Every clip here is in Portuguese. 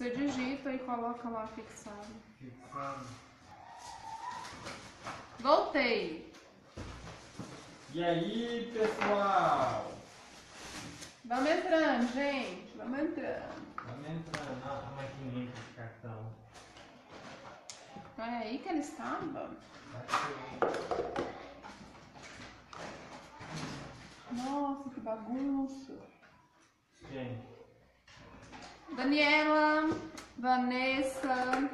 Você digita e coloca lá fixado. Fixado. Voltei. E aí, pessoal? Vamos entrando, gente. Vamos entrando. Vamos entrando na a maquininha de cartão. É aí que ele estava? Nossa, que bagunça. Quem? Daniela, Vanessa.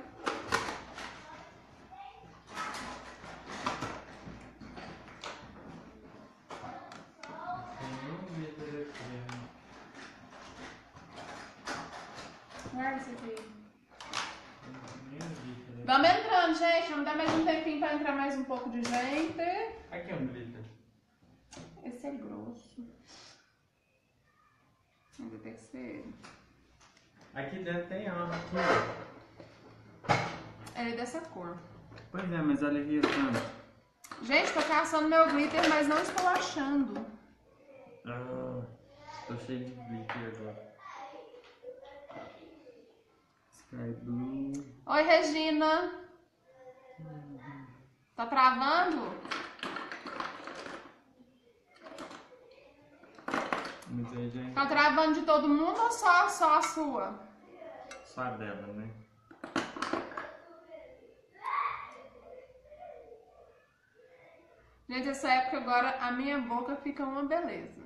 Vamos entrando, gente. Vamos dar mais um tempinho para entrar mais um pouco de gente. Aqui é um glitter. Esse é grosso. Vai ter que ser. Aqui dentro tem algo aqui. Ele é dessa cor. Pois é, mas olha aqui, Sandra. Gente, tô caçando meu glitter, mas não estou achando. Ah, tô cheio de glitter agora. Sky Blue. Oi, Regina. Tá travando? Tá travando de todo mundo ou só, só a sua? A dela, né? Gente, essa época agora a minha boca fica uma beleza.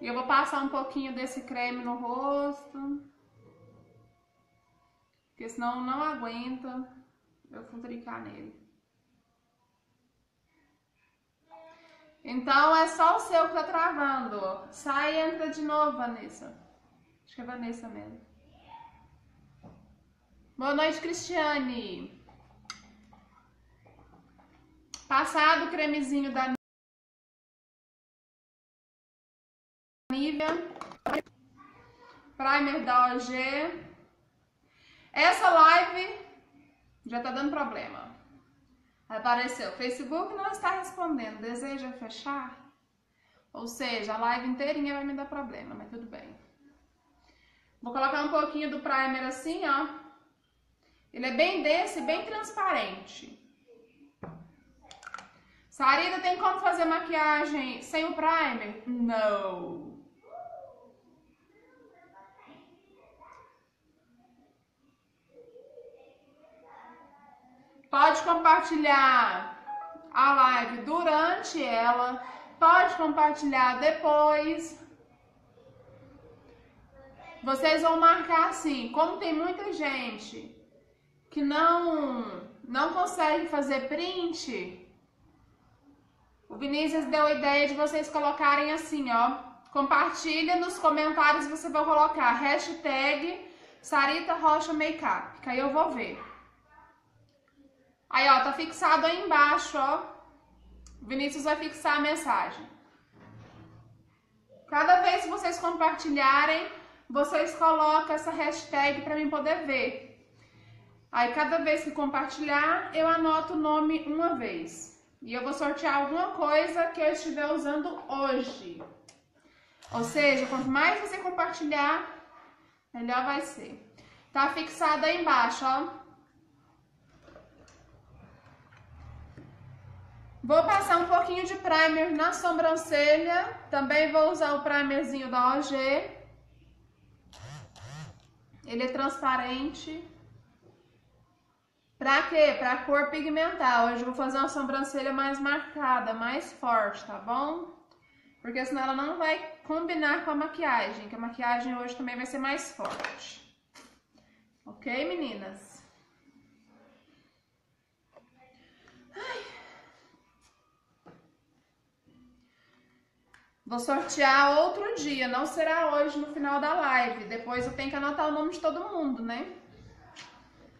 E eu vou passar um pouquinho desse creme no rosto. Porque senão não aguenta eu futricar nele. Então é só o seu que tá travando. Sai e entra de novo, Vanessa. Acho que é Vanessa mesmo. Boa noite, Cristiane. Passado o cremezinho da Nivea. Primer da OG. Essa live já tá dando problema. Apareceu. Facebook não está respondendo. Deseja fechar? Ou seja, a live inteirinha vai me dar problema, mas tudo bem. Vou colocar um pouquinho do primer assim, ó. Ele é bem denso e bem transparente. Sarida, tem como fazer maquiagem sem o primer? Não. Pode compartilhar a live durante ela, pode compartilhar depois. Vocês vão marcar assim, como tem muita gente que não não consegue fazer print, o Vinícius deu a ideia de vocês colocarem assim, ó. Compartilha nos comentários, você vai colocar hashtag Sarita Rocha Makeup, que aí eu vou ver. Aí, ó, tá fixado aí embaixo, ó. O Vinícius vai fixar a mensagem. Cada vez que vocês compartilharem, vocês colocam essa hashtag para mim poder ver. Aí, cada vez que compartilhar, eu anoto o nome uma vez. E eu vou sortear alguma coisa que eu estiver usando hoje. Ou seja, quanto mais você compartilhar, melhor vai ser. Tá fixado aí embaixo, ó. Vou passar um pouquinho de primer na sobrancelha. Também vou usar o primerzinho da OG. Ele é transparente. Pra quê? Pra cor pigmentar. Hoje eu vou fazer uma sobrancelha mais marcada, mais forte, tá bom? Porque senão ela não vai combinar com a maquiagem, que a maquiagem hoje também vai ser mais forte. Ok, meninas? Ai. Vou sortear outro dia, não será hoje no final da live. Depois eu tenho que anotar o nome de todo mundo, né?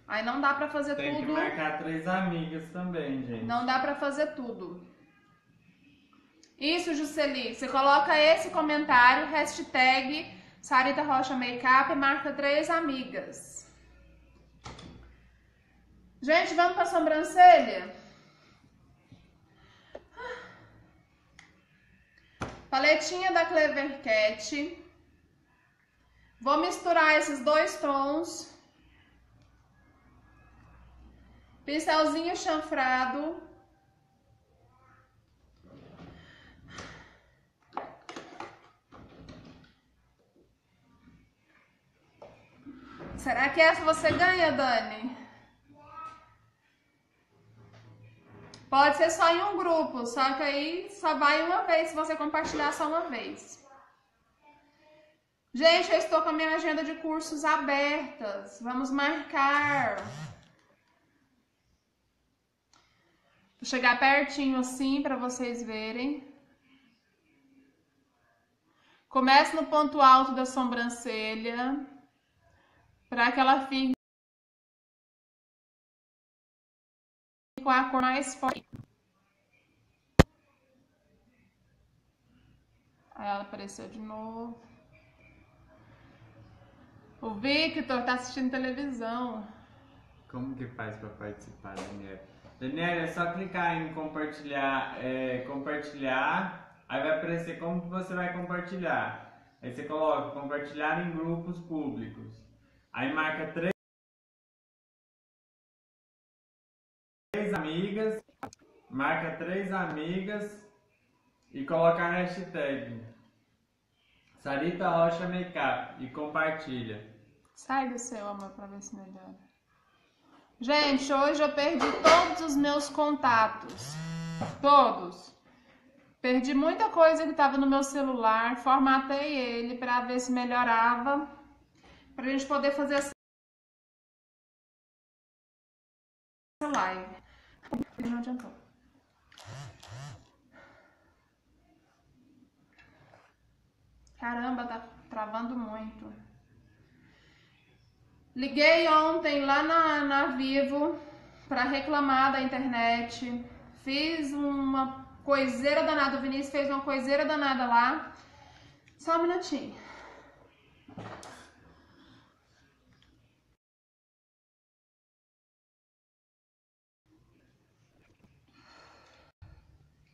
Aí não dá pra fazer Tem que tudo. marcar três amigas também, gente. Não dá pra fazer tudo. Isso, Jusceli. Você coloca esse comentário, hashtag Sarita Rocha Makeup e marca três amigas. Gente, vamos pra sobrancelha? Paletinha da Clever Cat. Vou misturar esses dois tons. Pincelzinho chanfrado. Será que essa você ganha, Dani? Pode ser só em um grupo, só que aí só vai uma vez se você compartilhar só uma vez. Gente, eu estou com a minha agenda de cursos abertas. Vamos marcar. Vou chegar pertinho assim para vocês verem. Comece no ponto alto da sobrancelha para que ela fique com a cor mais forte. Aí ela apareceu de novo. O Victor tá assistindo televisão. Como que faz para participar, Daniela? Daniela, é só clicar em compartilhar, é, compartilhar, aí vai aparecer como que você vai compartilhar. Aí você coloca compartilhar em grupos públicos. Aí marca três amigas, marca três amigas e coloca a hashtag Sarita Rocha Makeup e compartilha. Sai do seu amor pra ver se melhora. Gente, hoje eu perdi todos os meus contatos. Todos. Perdi muita coisa que estava no meu celular, formatei ele para ver se melhorava, para a gente poder fazer essa live. Não adiantou. Caramba, tá travando muito. Liguei ontem lá na, na Vivo para reclamar da internet. Fiz uma coiseira danada. O Vinícius fez uma coiseira danada lá. Só um minutinho.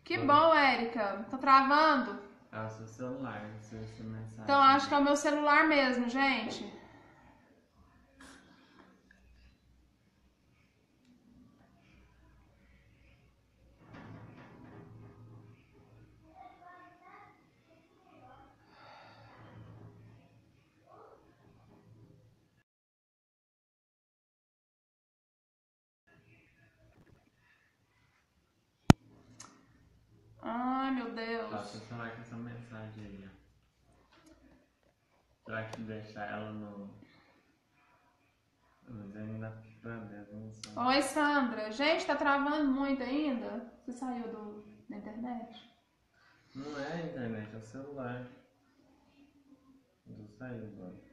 Que bom, Érica. Tá travando? É o seu celular, seu, seu mensagem. Então acho que é o meu celular mesmo, gente. Ai, meu Deus. Tá, seu celular com essa mensagem aí, ó. Será que deixar ela no. Dentro, não sei. Oi, Sandra. Gente, tá travando muito ainda? Você saiu do, da internet? Não é a internet, é o celular. Eu saí agora.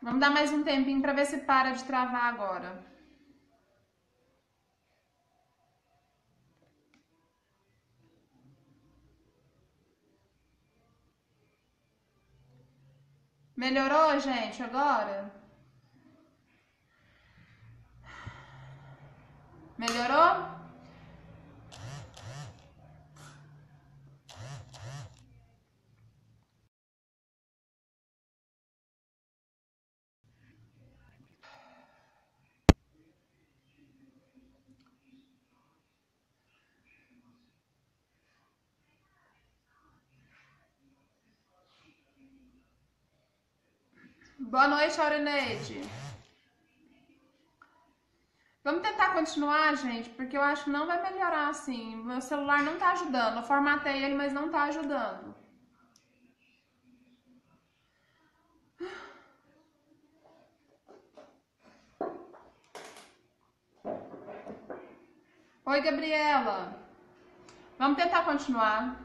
Vamos dar mais um tempinho pra ver se para de travar agora. Melhorou, gente, agora? Melhorou? Boa noite, Aureneide. Vamos tentar continuar, gente, porque eu acho que não vai melhorar assim. Meu celular não tá ajudando. Eu formatei ele, mas não tá ajudando. Oi, Gabriela. Vamos tentar continuar.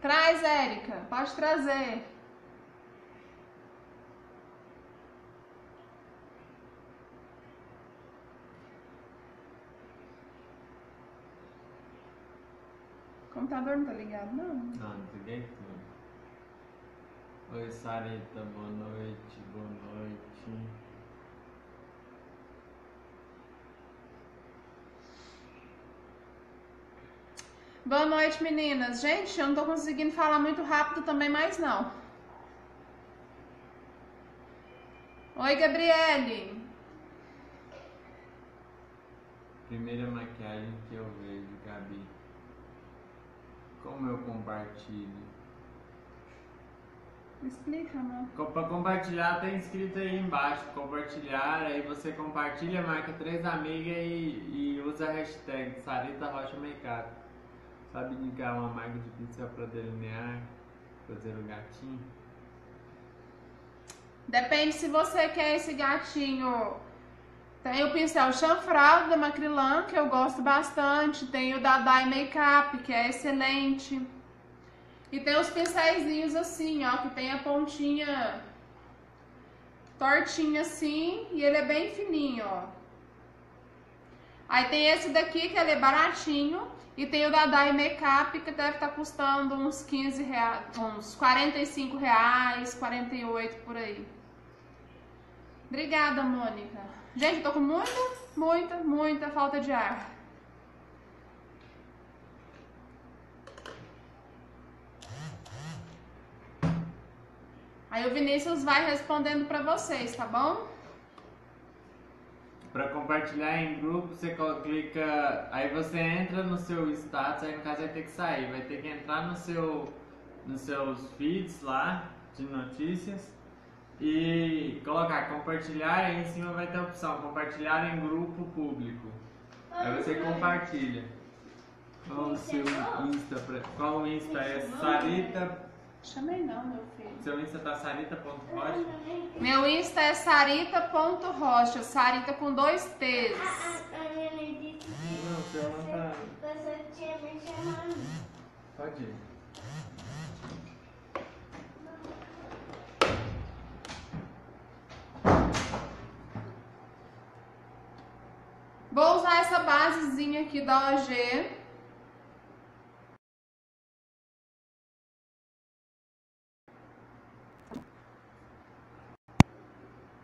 Traz, Érica. Pode trazer. Como computador não tá ligado, não. Não, desliguei tudo. Oi, Sarita, boa noite, boa noite. Boa noite, meninas. Gente, eu não tô conseguindo falar muito rápido também mais não. Oi, Gabriele. Primeira maquiagem que eu vejo, Gabi. Como eu compartilho? Me explica, amor. Para compartilhar tem escrito aí embaixo, compartilhar, aí você compartilha, marca três amigas e, e usa a hashtag Sarita Rocha Makeup. Sabe indicar uma marca de pincel para delinear, fazer o gatinho? Depende se você quer esse gatinho. Tem o pincel chanfrado da Macrilan, que eu gosto bastante. Tem o da Dai Makeup, que é excelente. E tem os pincéis assim, ó, que tem a pontinha tortinha assim, e ele é bem fininho, ó. Aí tem esse daqui, que ele é baratinho, e tem o da Dai Makeup, que deve estar tá custando uns 15 reais, uns 45 reais, 48 por aí. Obrigada, Mônica. Gente, eu tô com muita, muita, muita falta de ar. Aí o Vinícius vai respondendo para vocês, tá bom? Para compartilhar em grupo, você clica, aí você entra no seu status, aí no caso vai ter que sair, vai ter que entrar no seu, nos seus feeds lá de notícias e colocar compartilhar, aí em cima vai ter a opção compartilhar em grupo público. Aí você compartilha. Qual o seu Insta? Qual o Insta? É Sarita Chamei não, meu filho. Seu Insta tá sarita.rocha? Meu Insta é sarita.rocha, sarita com dois T's. Não, o seu não tá. Você tinha me chamado. Pode ir. Vou usar essa basezinha aqui da OG.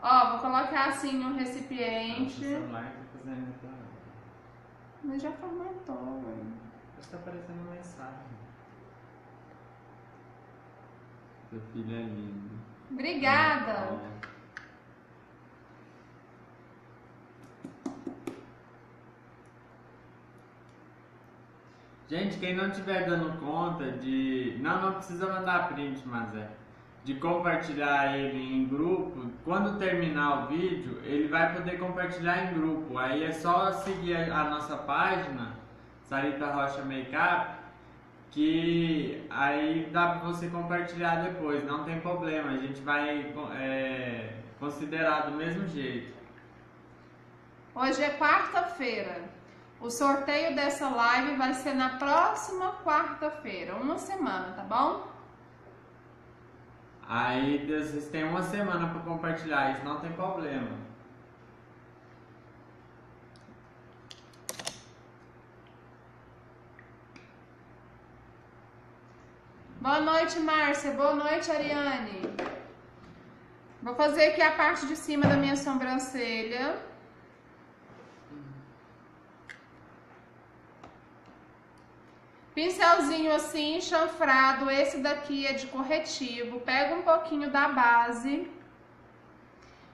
Ó, vou colocar assim um recipiente. celular tá fazendo Mas já formatou, velho. Acho que tá aparecendo mensagem. Seu filho é lindo. Obrigada. Gente, quem não estiver dando conta de. Não, não precisa mandar print, mas é de compartilhar ele em grupo, quando terminar o vídeo, ele vai poder compartilhar em grupo. Aí é só seguir a nossa página, Sarita Rocha Makeup, que aí dá para você compartilhar depois, não tem problema, a gente vai é, considerar do mesmo jeito. Hoje é quarta-feira. O sorteio dessa live vai ser na próxima quarta-feira, uma semana, tá bom? Aí vocês têm uma semana para compartilhar, isso não tem problema. Boa noite, Márcia. Boa noite, Ariane. Vou fazer aqui a parte de cima da minha sobrancelha. Pincelzinho assim, chanfrado, esse daqui é de corretivo. Pego um pouquinho da base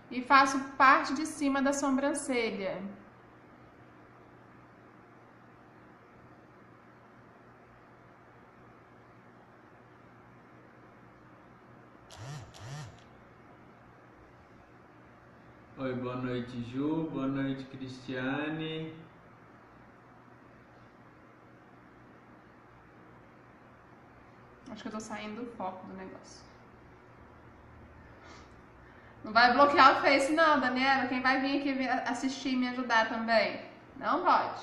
e faço parte de cima da sobrancelha. Oi, boa noite, Ju. Boa noite, Cristiane. Acho que eu tô saindo do foco do negócio. Não vai bloquear o Face não, Daniela. Quem vai vir aqui assistir e me ajudar também? Não pode.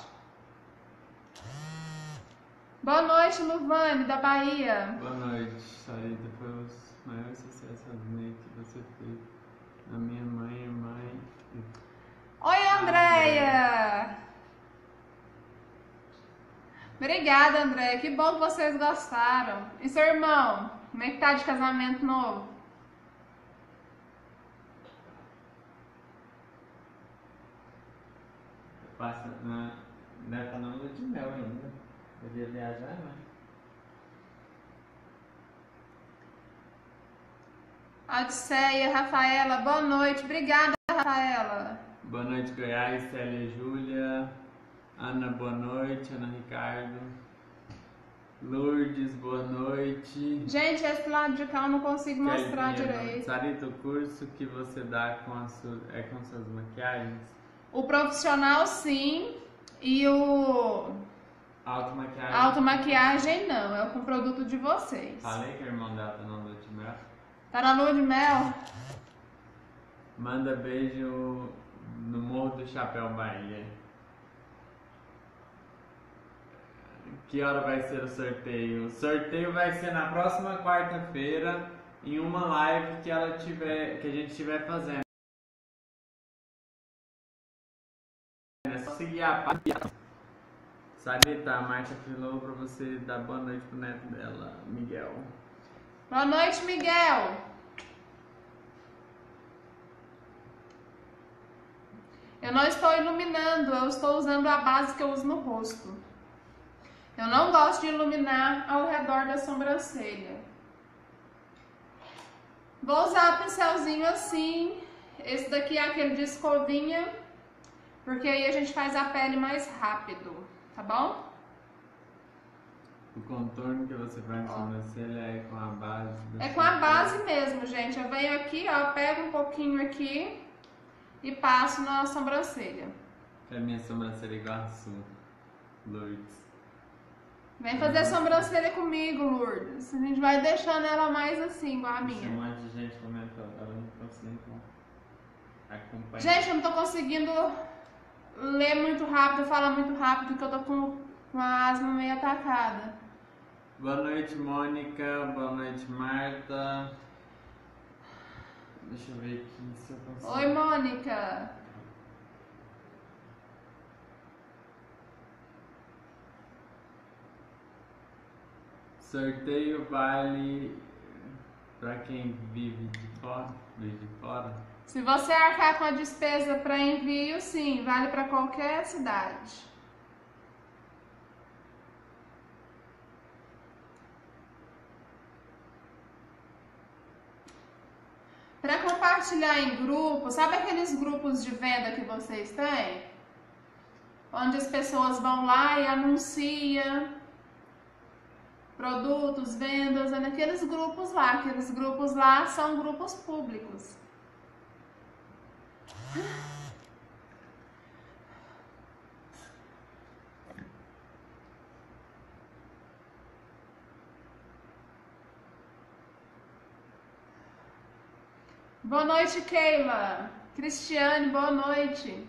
Boa noite, Luvane, da Bahia. Boa noite, Sarita. Foi o maior sucesso que você fez. A minha mãe é mãe. Oi, Andréia! Obrigada, André. Que bom que vocês gostaram. E seu irmão? Como é que tá de casamento novo? Passa na. Deve estar na lua de mel ainda. Podia viajar, né? Odisseia, Rafaela, boa noite. Obrigada, Rafaela. Boa noite, Goiás, Célia e Júlia. Ana, boa noite. Ana Ricardo. Lourdes, boa noite. Gente, esse lado de cá eu não consigo mostrar Kelvinha, direito. Sarita, o curso que você dá com as suas, é com suas maquiagens? O profissional, sim. E o Automaquiagem. automaquiagem, não. É com produto de vocês. Falei que o irmão dela tá na lua de mel. Tá na lua de mel? Manda beijo no Morro do Chapéu Bahia. Que hora vai ser o sorteio? O sorteio vai ser na próxima quarta-feira em uma live que ela tiver, que a gente estiver fazendo. É só seguir a página. Sarita, a Marta falou pra você dar boa noite pro neto dela, Miguel. Boa noite, Miguel. Eu não estou iluminando, eu estou usando a base que eu uso no rosto. Eu não gosto de iluminar ao redor da sobrancelha. Vou usar o pincelzinho assim. Esse daqui é aquele de escovinha, porque aí a gente faz a pele mais rápido, tá bom? O contorno que você faz na sobrancelha é com a base. É com a base mesmo, gente. Eu venho aqui, ó, pego um pouquinho aqui e passo na sobrancelha. A minha sobrancelha é igual a sua, Lourdes. Vem fazer sobrancelha comigo, Lourdes. A gente vai deixando ela mais assim, igual a Um minha. monte de gente comentou, ela não consegue acompanhar. Gente, eu não tô conseguindo ler muito rápido, falar muito rápido, porque eu tô com com a asma meio atacada. Boa noite, Mônica. Boa noite, Marta. Deixa eu ver aqui se eu consigo. Oi, Mônica. Sorteio vale pra quem vive de fora. Vive de fora. Se você arcar com a despesa para envio, sim, vale para qualquer cidade. Para compartilhar em grupo, sabe aqueles grupos de venda que vocês têm? Onde as pessoas vão lá e anunciam produtos, vendas, é naqueles grupos lá. Aqueles grupos lá são grupos públicos. Boa noite, Keila. Cristiane, boa noite.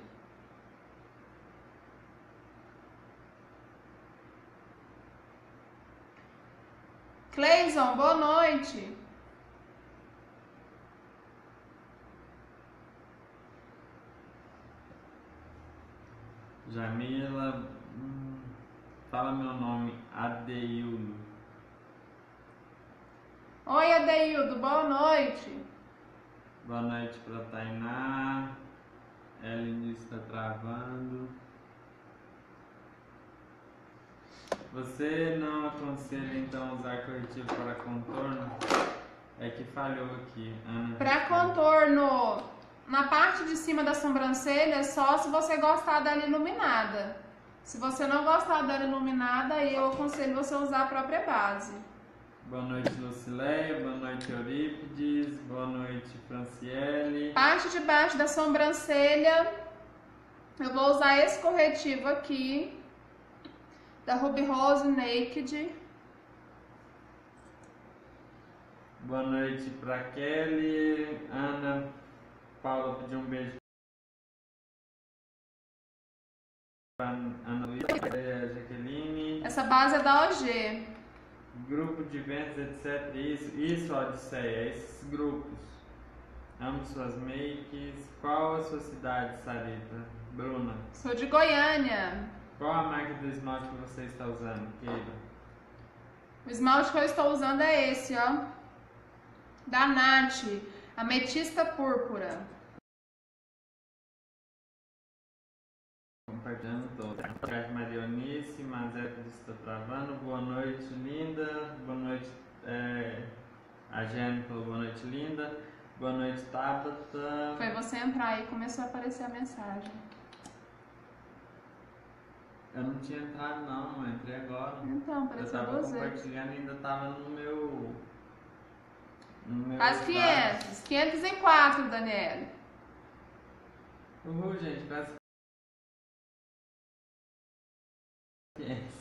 Cleison, boa noite. Jamila. hum, fala meu nome. Adeildo. Oi, Adeildo, boa noite. Boa noite pra Tainá. Ellen está travando. Você não aconselha então usar corretivo para contorno? É que falhou aqui, Ana. Para contorno na parte de cima da sobrancelha, é só se você gostar dela iluminada. Se você não gostar dela iluminada, aí eu aconselho você usar a própria base. Boa noite, Lucileia. Boa noite, Eurípides. Boa noite, Franciele. Parte de baixo da sobrancelha, eu vou usar esse corretivo aqui, da Ruby Rose Naked. Boa noite pra Kelly. Ana Paula pediu um beijo pra Ana Luísa, Jaqueline. Essa base é da OG. Grupo de eventos, etc. Isso, isso, Odisseia, esses grupos. Amo suas makes. Qual a sua cidade, Sarita? Bruna. Sou de Goiânia. Qual a marca do esmalte que você está usando, Keila? O esmalte que eu estou usando é esse, ó. Da Nath. Ametista púrpura. Compartilhando todo. Maria Eunice, Mazé está travando. Boa noite, linda. Boa noite, é, a Jane falou boa noite, linda. Boa noite, Tabata. Foi você entrar aí e começou a aparecer a mensagem. Eu não tinha entrado não, eu entrei agora. Então, Eu apareceu tava duas vezes. compartilhando e ainda tava no meu. No meu Quase 500. 504, Daniele. Uhul, gente, quase 500.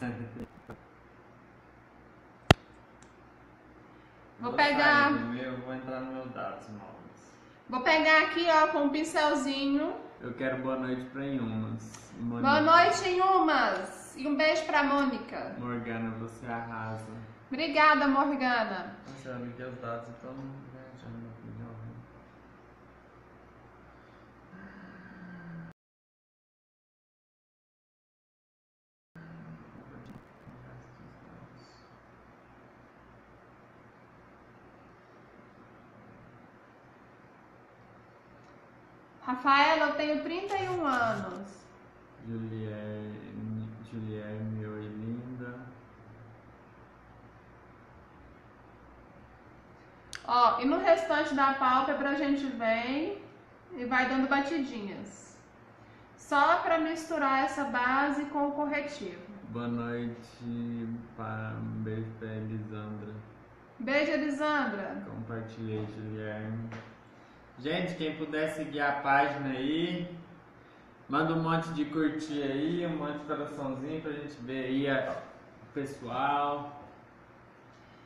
Vou pegar- meu, vou entrar no meu dados móveis. Vou pegar aqui, ó, com um pincelzinho. Eu quero boa noite pra Inhumas. Boa noite, Inhumas. E um beijo pra Mônica. Morgana, você arrasa. Obrigada, Morgana. Nossa, eu liguei os dados, então aqui de novo. Rafaela, eu tenho 31 anos. Juliane, Juliane, oi linda. Ó, e no restante da pálpebra a gente vem e vai dando batidinhas. Só pra misturar essa base com o corretivo. Boa noite, para um beijo pra Elisandra. Beijo, Elisandra. Compartilhei, Juliane. Gente, quem puder seguir a página aí, manda um monte de curtir aí, um monte de coraçãozinho pra gente ver aí a- o pessoal.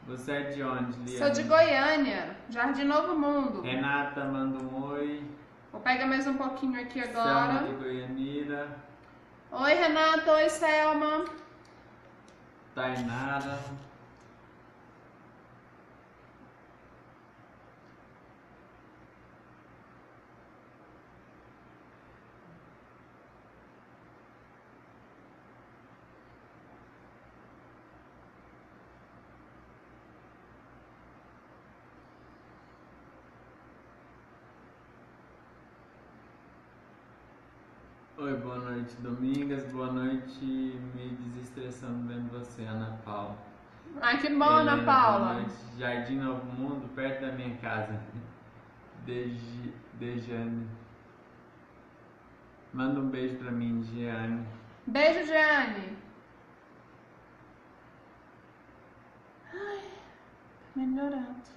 Você é de onde, Liane? Sou de Goiânia, Jardim Novo Mundo. Renata, manda um oi. Vou pegar mais um pouquinho aqui Selma agora. de Goianira. Oi, Renata. Oi, Selma. Tainara. Oi, boa noite, Domingas. Boa noite, me desestressando vendo você, Ana Paula. Ai, que bom, Ana Helena, Paula. Boa noite, Jardim Novo Mundo, perto da minha casa. Deji- Dejane. Manda um beijo pra mim, Giane. Beijo, Jeane. Ai, tá melhorando.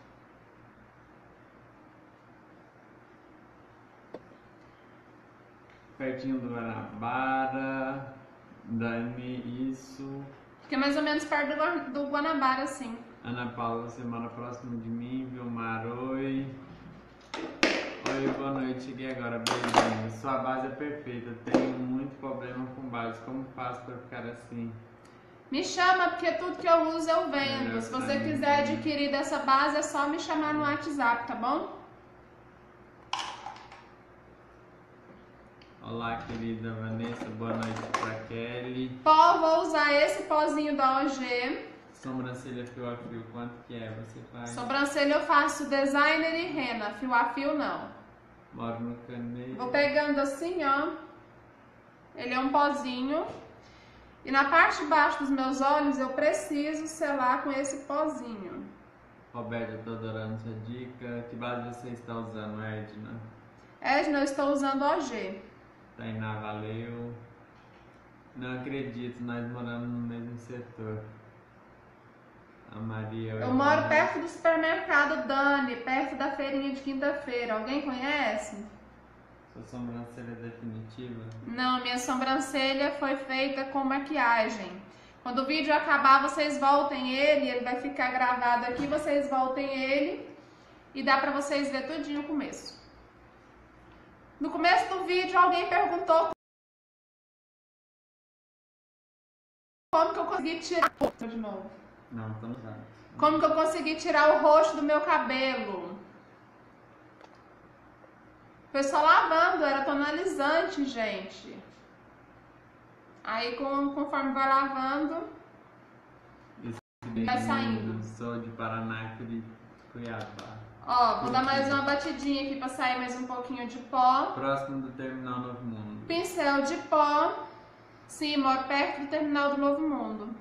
Pertinho do Guanabara. Dani, isso. Fica mais ou menos perto do, do Guanabara, assim. Ana Paula, você mora próximo de mim, Vilmar, oi. Oi, boa noite, cheguei agora, beijinho. Sua base é perfeita, tenho muito problema com base, como faço pra ficar assim? Me chama, porque tudo que eu uso eu vendo. Melhor Se você quiser adquirir dessa base, é só me chamar no WhatsApp, tá bom? Olá, querida Vanessa, boa noite pra Kelly. Pó, vou usar esse pozinho da OG. Sobrancelha fio a fio, quanto que é? Você faz? Sobrancelha eu faço designer e rena, fio a fio não. Moro no Caneiro. Vou pegando assim, ó. Ele é um pozinho. E na parte de baixo dos meus olhos eu preciso selar com esse pozinho. Roberto, eu tô adorando sua dica. Que base você está usando, Edna? Edna, eu estou usando OG. Tainá, valeu. Não acredito, nós moramos no mesmo setor. A Maria. Eu moro perto do supermercado Dani, perto da feirinha de quinta-feira. Alguém conhece? Sua sobrancelha é definitiva? Não, minha sobrancelha foi feita com maquiagem. Quando o vídeo acabar, vocês voltem ele, ele vai ficar gravado aqui, vocês voltem ele e dá pra vocês ver tudinho o começo. No começo do vídeo, alguém perguntou como que eu consegui tirar de novo. Não, estamos já. Como que eu consegui tirar o roxo do meu cabelo? Foi só lavando, era tonalizante, gente. Aí com, conforme vai lavando, Vai saindo. Sou de Paraná, Curi- Cuiabá. Ó, vou dar mais uma batidinha aqui pra sair mais um pouquinho de pó. Próximo do Terminal Novo Mundo. Pincel de pó. Sim, moro perto do terminal do Novo Mundo.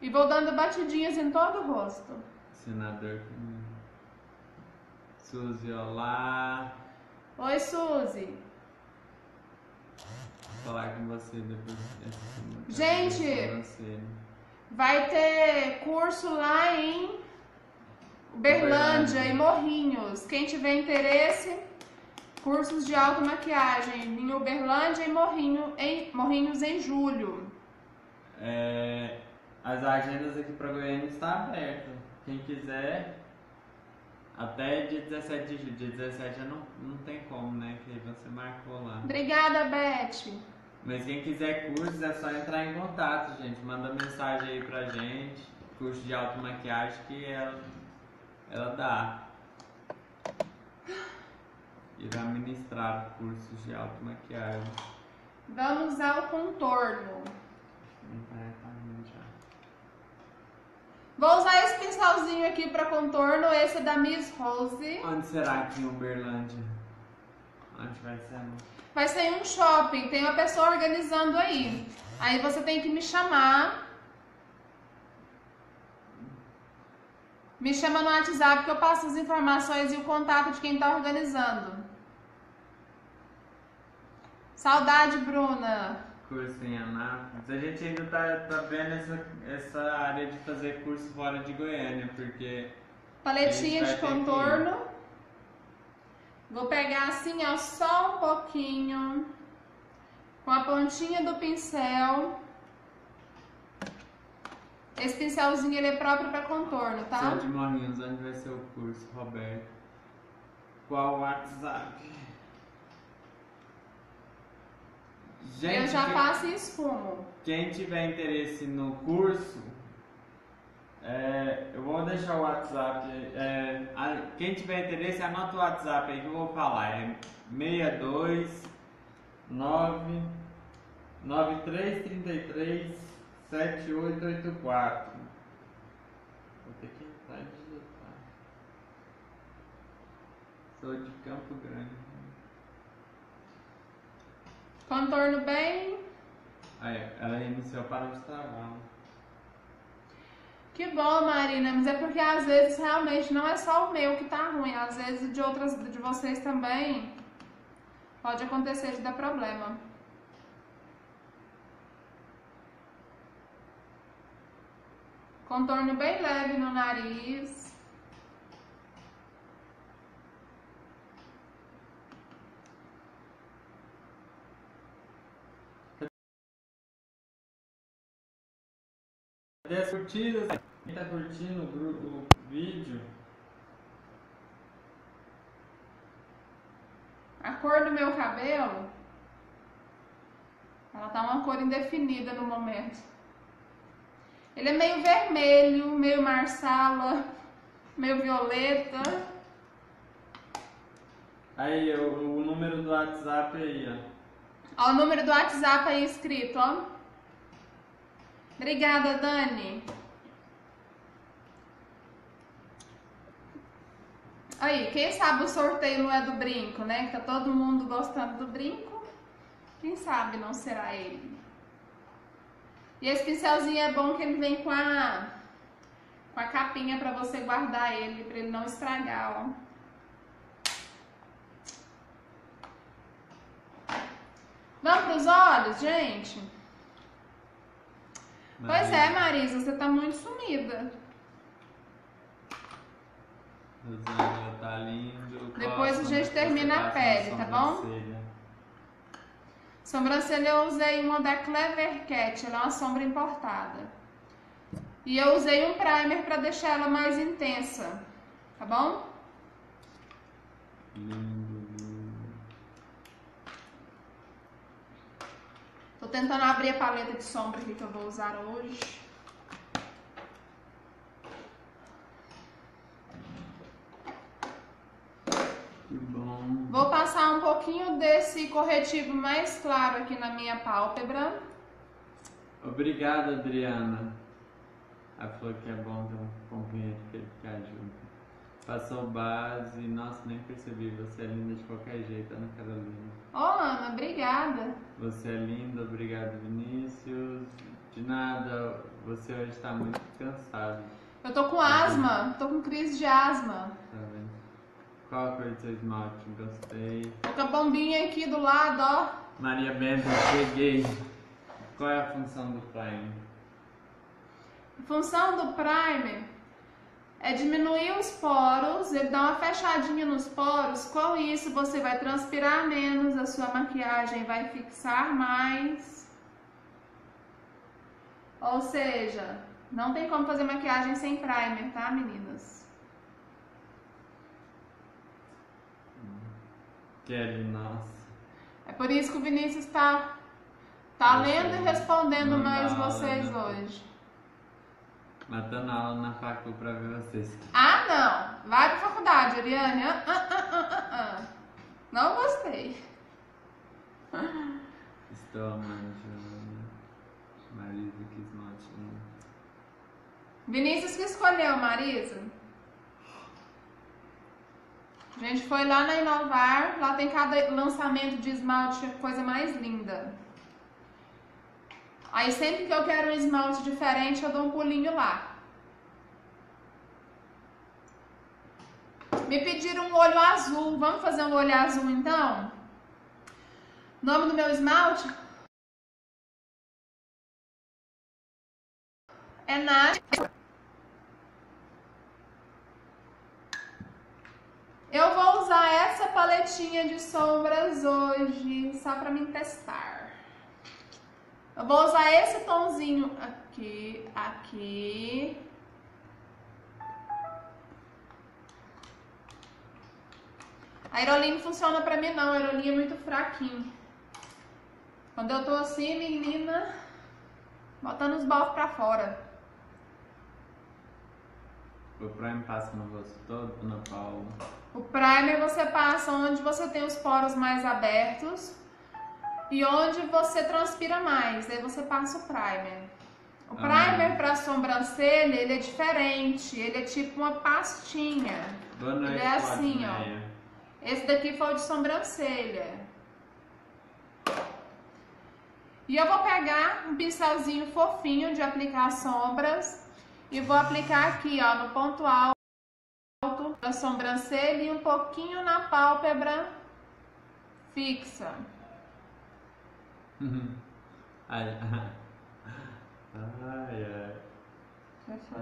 E vou dando batidinhas em todo o rosto. Senador. Suzy, olá. Oi, Suzy. Vou falar com você depois. Gente! Vai ter curso lá em Uberlândia Uberlândia. e Morrinhos. Quem tiver interesse, cursos de automaquiagem em Uberlândia e Morrinho, em, Morrinhos em julho. É, as agendas aqui para Goiânia estão abertas. Quem quiser, até dia 17 de julho. Dia 17 já não, não tem como, né? Que você marcou lá. Obrigada, Beth. Mas quem quiser cursos é só entrar em contato, gente. Manda mensagem aí pra gente. Curso de automaquiagem que ela, ela dá. Irá ministrar cursos de automaquiagem. Vamos ao contorno. Tá. Vou usar esse pincelzinho aqui para contorno. Esse é da Miss Rose. Onde será que em Uberlândia? Onde vai ser? Vai ser em um shopping. Tem uma pessoa organizando aí. Aí você tem que me chamar. Me chama no WhatsApp que eu passo as informações e o contato de quem tá organizando. Saudade, Bruna. Curso em Anápolis. A gente ainda tá, tá vendo essa, essa área de fazer curso fora de Goiânia, porque Paletinha de ter que contorno. Vou pegar assim, ó, só um pouquinho. Com a pontinha do pincel. Esse pincelzinho ele é próprio para contorno, tá? Sou de Morrinhos, onde vai ser o curso, Roberto? Qual o WhatsApp? Gente, Eu já e esfumo. Quem tiver interesse no curso, é, eu vou deixar o WhatsApp. é, a- quem tiver interesse, anota o WhatsApp aí que eu vou falar. É 62 9 9333 7884. Vou ter que entrar e digitar. Sou de Campo Grande. Contorno bem. Aí, ela iniciou para trabalho. Que bom, Marina, mas é porque às vezes realmente não é só o meu que tá ruim, às vezes de outras de vocês também pode acontecer de dar problema. Contorno bem leve no nariz. Cadê as curtidas? Quem tá curtindo o, o vídeo? A cor do meu cabelo, ela tá uma cor indefinida no momento. Ele é meio vermelho, meio marsala, meio violeta. Aí, o, o número do WhatsApp aí, ó. Ó, o número do WhatsApp aí escrito, ó. Obrigada, Dani. Aí, quem sabe o sorteio não é do brinco, né? Que tá todo mundo gostando do brinco. Quem sabe não será ele. E esse pincelzinho é bom que ele vem com a com a capinha pra você guardar ele, pra ele não estragar, ó. Vamos pros olhos, gente? Pois é, Marisa, você tá muito sumida. Rosângela tá lindo. Depois a gente termina você a pele, tá bom? sobrancelha? Sobrancelha eu usei uma da Clever Cat, ela é uma sombra importada. E eu usei um primer pra deixar ela mais intensa, tá bom? Tô tentando abrir a paleta de sombra aqui que eu vou usar hoje. Bom. Vou passar um pouquinho desse corretivo mais claro aqui na minha pálpebra. Obrigado, Adriana. Ela falou que é bom ter um companheiro que ele ficar junto. Passou base, nossa, nem percebi. Você é linda de qualquer jeito, Ana Carolina. Ô, Ana, obrigada. Você é linda, obrigado, Vinícius. De nada, você hoje está muito cansado, Eu tô com asma, tô com crise de asma. tá vendo? Qual a cor do seu esmalte? Gostei. Tô com a bombinha aqui do lado, ó. Maria Bento, cheguei. Qual é a função do Prime? A função do primer é diminuir os poros, ele dá uma fechadinha nos poros. Com isso, você vai transpirar menos, a sua maquiagem vai fixar mais. Ou seja, não tem como fazer maquiagem sem primer, tá, meninas? Kelly, nossa. É por isso que o Vinícius tá, tá Você lendo e respondendo mais vocês né? hoje. Matando aula na facu pra ver vocês. Ah, não! Vai pra faculdade, Ariane. Ah, ah, ah, ah, ah, ah. Não gostei. Estou amando Joana. Marisa que esmalte lindo. Vinícius que escolheu, Marisa. A gente foi lá na Inovar, lá tem cada lançamento de esmalte, coisa mais linda. Aí sempre que eu quero um esmalte diferente, eu dou um pulinho lá. Me pediram um olho azul. Vamos fazer um olho azul então? Nome do meu esmalte é Nath. Eu vou usar essa paletinha de sombras hoje, só pra me testar. Eu vou usar esse tomzinho aqui, aqui. A aerolinha não funciona pra mim não, a aerolinha é muito fraquinho. Quando eu tô assim, menina, botando os balcos pra fora. O Prime passa no rosto todo, Ana Paula. O primer você passa onde você tem os poros mais abertos e onde você transpira mais. Aí você passa o primer. O Ah. primer para sobrancelha, ele é diferente. Ele é tipo uma pastinha. Boa noite, Ele é assim, ó. Esse daqui foi o de sobrancelha. E eu vou pegar um pincelzinho fofinho de aplicar sombras e vou aplicar aqui, ó, no ponto alto da sobrancelha e um pouquinho na pálpebra fixa. ai, ai, ai.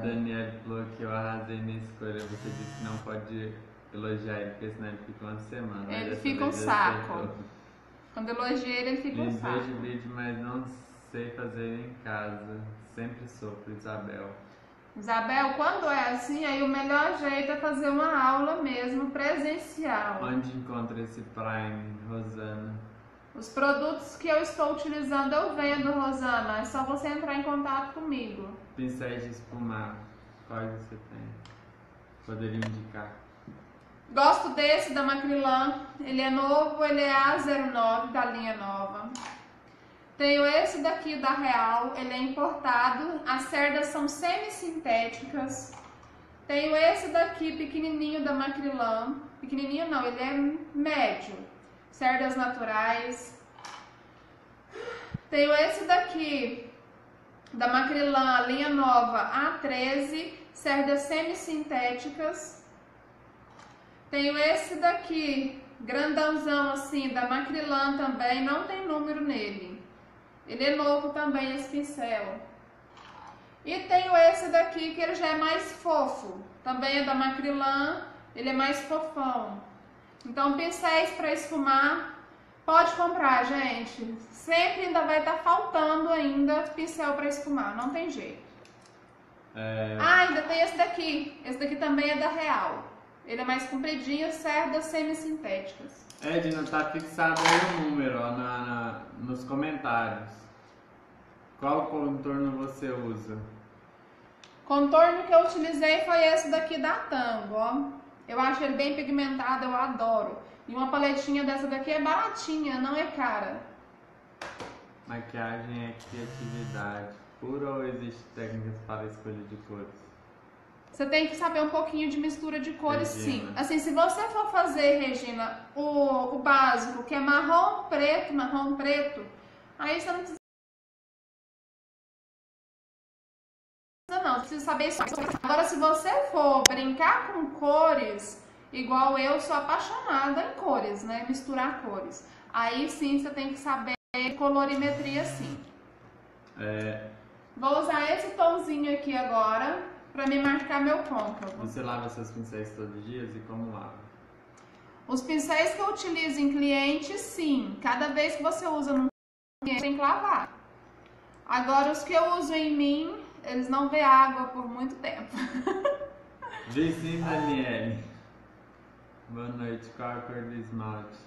Daniel falou que eu arrasei na escolha. Você disse que não pode elogiar ele, porque senão ele fica uma semana. Ele fica um saco. acertou. Quando elogiei ele, ele fica um saco. vejo vídeo, mas não sei fazer em casa. Sempre sofro, Isabel. Isabel, quando é assim, aí o melhor jeito é fazer uma aula mesmo presencial. Onde encontra esse Prime, Rosana? Os produtos que eu estou utilizando eu vendo, Rosana. É só você entrar em contato comigo. Pincéis de espumar. Quais você tem? Poderia indicar? Gosto desse da Macrylan. Ele é novo, ele é A09 da linha nova. Tenho esse daqui da Real, ele é importado. As cerdas são semi-sintéticas. Tenho esse daqui pequenininho da Macrylan. Pequenininho não, ele é médio. Cerdas naturais. Tenho esse daqui da Macrylan, a linha nova A13, cerdas semi-sintéticas. Tenho esse daqui, grandãozão assim, da Macrylan também, não tem número nele. Ele é novo também, esse pincel. E tenho esse daqui, que ele já é mais fofo. Também é da Macrylan, ele é mais fofão. Então, pincéis para esfumar, pode comprar, gente. Sempre ainda vai estar faltando ainda pincel para esfumar, não tem jeito. É, Ah, ainda tem esse daqui. Esse daqui também é da Real. Ele é mais compridinho, cerdas semi-sintéticas. Edna, tá fixado aí o número ó, na, na- nos comentários. Qual contorno você usa? Contorno que eu utilizei foi esse daqui da Tango, ó. Eu acho ele bem pigmentado, eu adoro. E uma paletinha dessa daqui é baratinha, não é cara. Maquiagem é criatividade. escuro ou existe técnicas para escolha de cores? Você tem que saber um pouquinho de mistura de cores, sim. Regina. Assim, se você for fazer, Regina, o, o básico, que é marrom, preto, marrom, preto, aí você não precisa. Não, você precisa saber isso. Agora, se você for brincar com cores, igual eu sou apaixonada em cores, né? Misturar cores. Aí sim você tem que saber colorimetria, sim. É, Vou usar esse tomzinho aqui agora pra me marcar meu côncavo. você lava seus pincéis todos os dias e como lava? Os pincéis que eu utilizo em cliente, sim. Cada vez que você usa num cliente, tem que lavar. Agora, os que eu uso em mim, eles não vê água por muito tempo. Diz sim, Daniele. Boa noite, qual a cor do esmalte?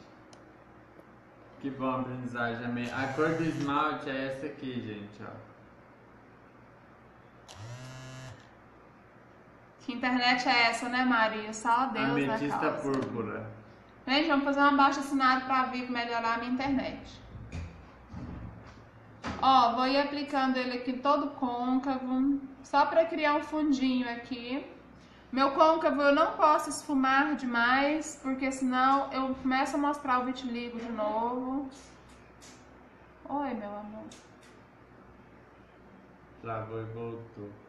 Que bom aprendizagem, amei. A cor do esmalte é essa aqui, gente, ó. Que internet é essa, né, Maria? Só Deus na Ametista causa. púrpura. Gente, vamos fazer uma baixa assinada pra Vivo melhorar a minha internet. Ó, vou ir aplicando ele aqui todo côncavo, só pra criar um fundinho aqui. Meu côncavo eu não posso esfumar demais, porque senão eu começo a mostrar o vitiligo de novo. Oi, meu amor. Travou e voltou.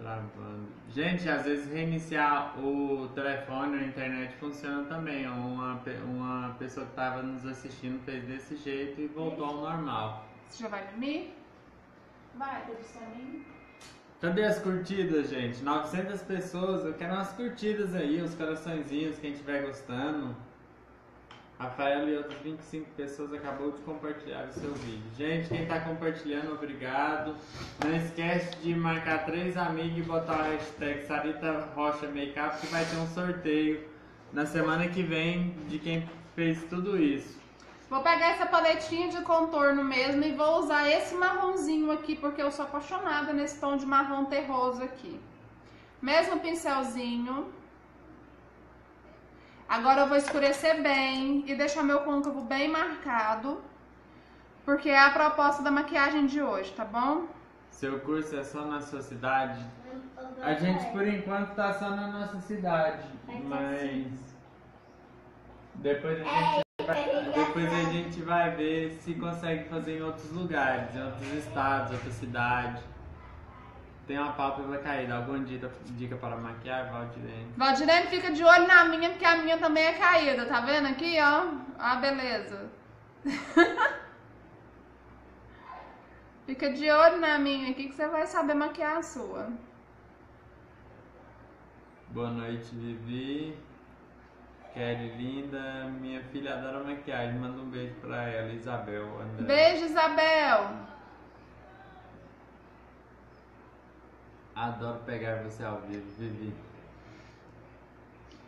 Travando. Gente, às vezes reiniciar o telefone ou a internet funciona também. Uma, uma pessoa que estava nos assistindo fez desse jeito e voltou ao normal. Você já vai dormir? Vai, teve soninho. Cadê as curtidas, gente? 900 pessoas, eu quero umas curtidas aí, os coraçõezinhos, quem estiver gostando. Rafael e outras 25 pessoas acabou de compartilhar o seu vídeo. Gente, quem tá compartilhando, obrigado. Não esquece de marcar três amigos e botar a hashtag Sarita Rocha Makeup que vai ter um sorteio na semana que vem de quem fez tudo isso. Vou pegar essa paletinha de contorno mesmo e vou usar esse marronzinho aqui, porque eu sou apaixonada nesse tom de marrom terroso aqui. Mesmo pincelzinho. Agora eu vou escurecer bem e deixar meu côncavo bem marcado, porque é a proposta da maquiagem de hoje, tá bom? Seu curso é só na sua cidade? A gente por enquanto tá só na nossa cidade, mas depois a gente vai, depois a gente vai ver se consegue fazer em outros lugares, em outros estados, outras cidades. Tem uma pálpebra caída. Alguma dica, dica para maquiar, Valdirene? Valdirene fica de olho na minha, porque a minha também é caída, tá vendo aqui, ó? Ah, beleza. fica de olho na minha aqui que você vai saber maquiar a sua. Boa noite, Vivi. Kelly linda, minha filha adora maquiagem. Manda um beijo pra ela, Isabel. André. Beijo, Isabel. Adoro pegar você ao vivo, Vivi.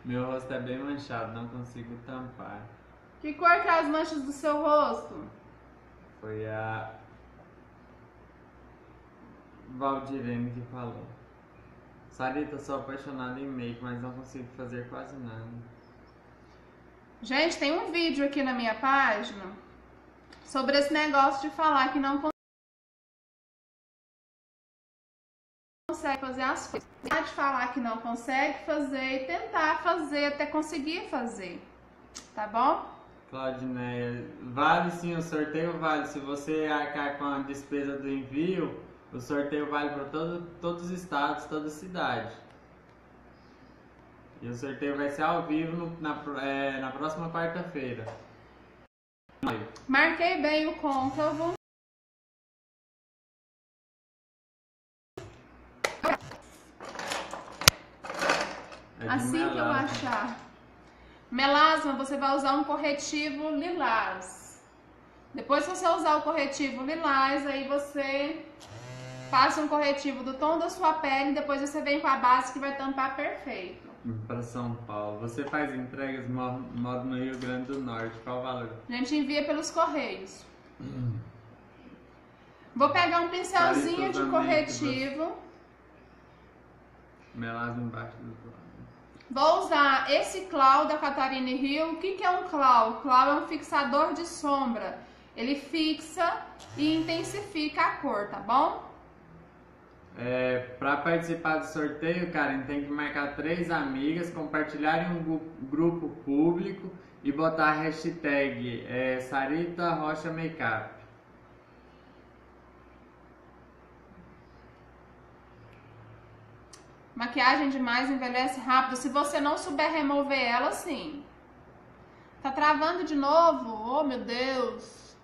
Meu rosto é bem manchado, não consigo tampar. Que cor que é as manchas do seu rosto? Foi a Valdirene que falou. Sarita, sou apaixonada em make, mas não consigo fazer quase nada. Gente, tem um vídeo aqui na minha página sobre esse negócio de falar que não consegue fazer as coisas. De falar que não consegue fazer e tentar fazer até conseguir fazer. Tá bom? Claudineia, vale sim, o sorteio vale. Se você arcar com a despesa do envio, o sorteio vale para todo, todos os estados, toda cidade. E o sorteio vai ser ao vivo no- na, é, na próxima quarta-feira. Marquei bem o côncavo. É de Assim que eu melasma. achar. Melasma, você vai usar um corretivo lilás. Depois que você usar o corretivo lilás, aí você passa um corretivo do tom da sua pele e depois você vem com a base que vai tampar perfeito. Para São Paulo. Você faz entregas mo- modo no Rio Grande do Norte. Qual o valor? A gente envia pelos correios. Vou pegar um pincelzinho de corretivo. Melasma embaixo do. Vou usar esse clau da Catarina Hill. O que, que é um clau? Clau é um fixador de sombra. Ele fixa e intensifica a cor, tá bom? É, para participar do sorteio, Karen, tem que marcar três amigas, compartilhar em um grupo público e botar a hashtag é, Sarita Rocha Makeup. Maquiagem demais envelhece rápido. Se você não souber remover ela, sim. Tá travando de novo? Oh, meu Deus.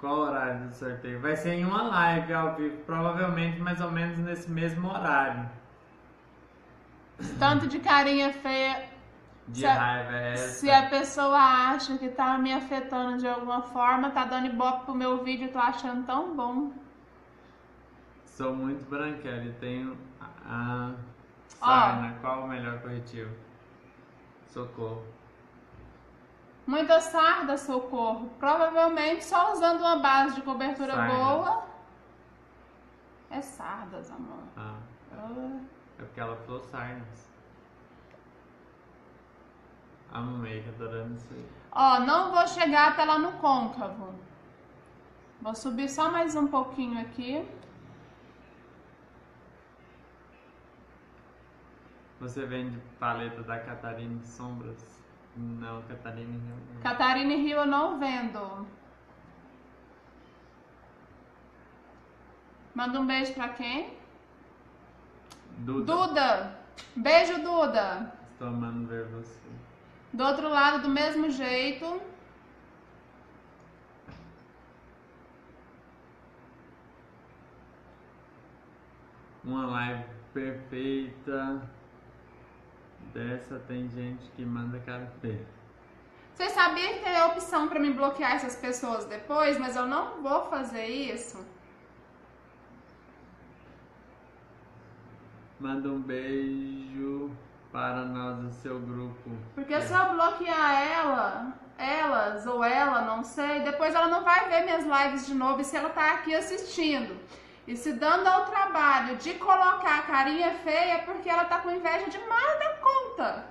Qual horário do sorteio? Vai ser em uma live ao vivo, provavelmente mais ou menos nesse mesmo horário. Tanto de carinha feia. De Se a- raiva é essa. Se a pessoa acha que tá me afetando de alguma forma, tá dando ibope pro meu vídeo, tô achando tão bom. Sou muito branquela e tenho a Ó. sarna. Qual o melhor corretivo? Socorro. Muita sarda, socorro. Provavelmente só usando uma base de cobertura boa. É sardas, amor. Ah, Ah. é porque ela falou sarnas. Amei, adorando isso aí. Ó, não vou chegar até lá no côncavo. Vou subir só mais um pouquinho aqui. Você vende paleta da Catarina de Sombras? Não, Catarina não. Catarina Rio eu não vendo. Manda um beijo pra quem? Duda. Duda! Beijo, Duda! Estou amando ver você. Do outro lado, do mesmo jeito. Uma live perfeita. Dessa tem gente que manda cara feia. Você sabia que tem a opção pra me bloquear essas pessoas depois, mas eu não vou fazer isso? Manda um beijo para nós do seu grupo. Porque se eu bloquear ela, elas ou ela, não sei, depois ela não vai ver minhas lives de novo e se ela tá aqui assistindo. E se dando ao trabalho de colocar a carinha feia é porque ela tá com inveja demais da conta.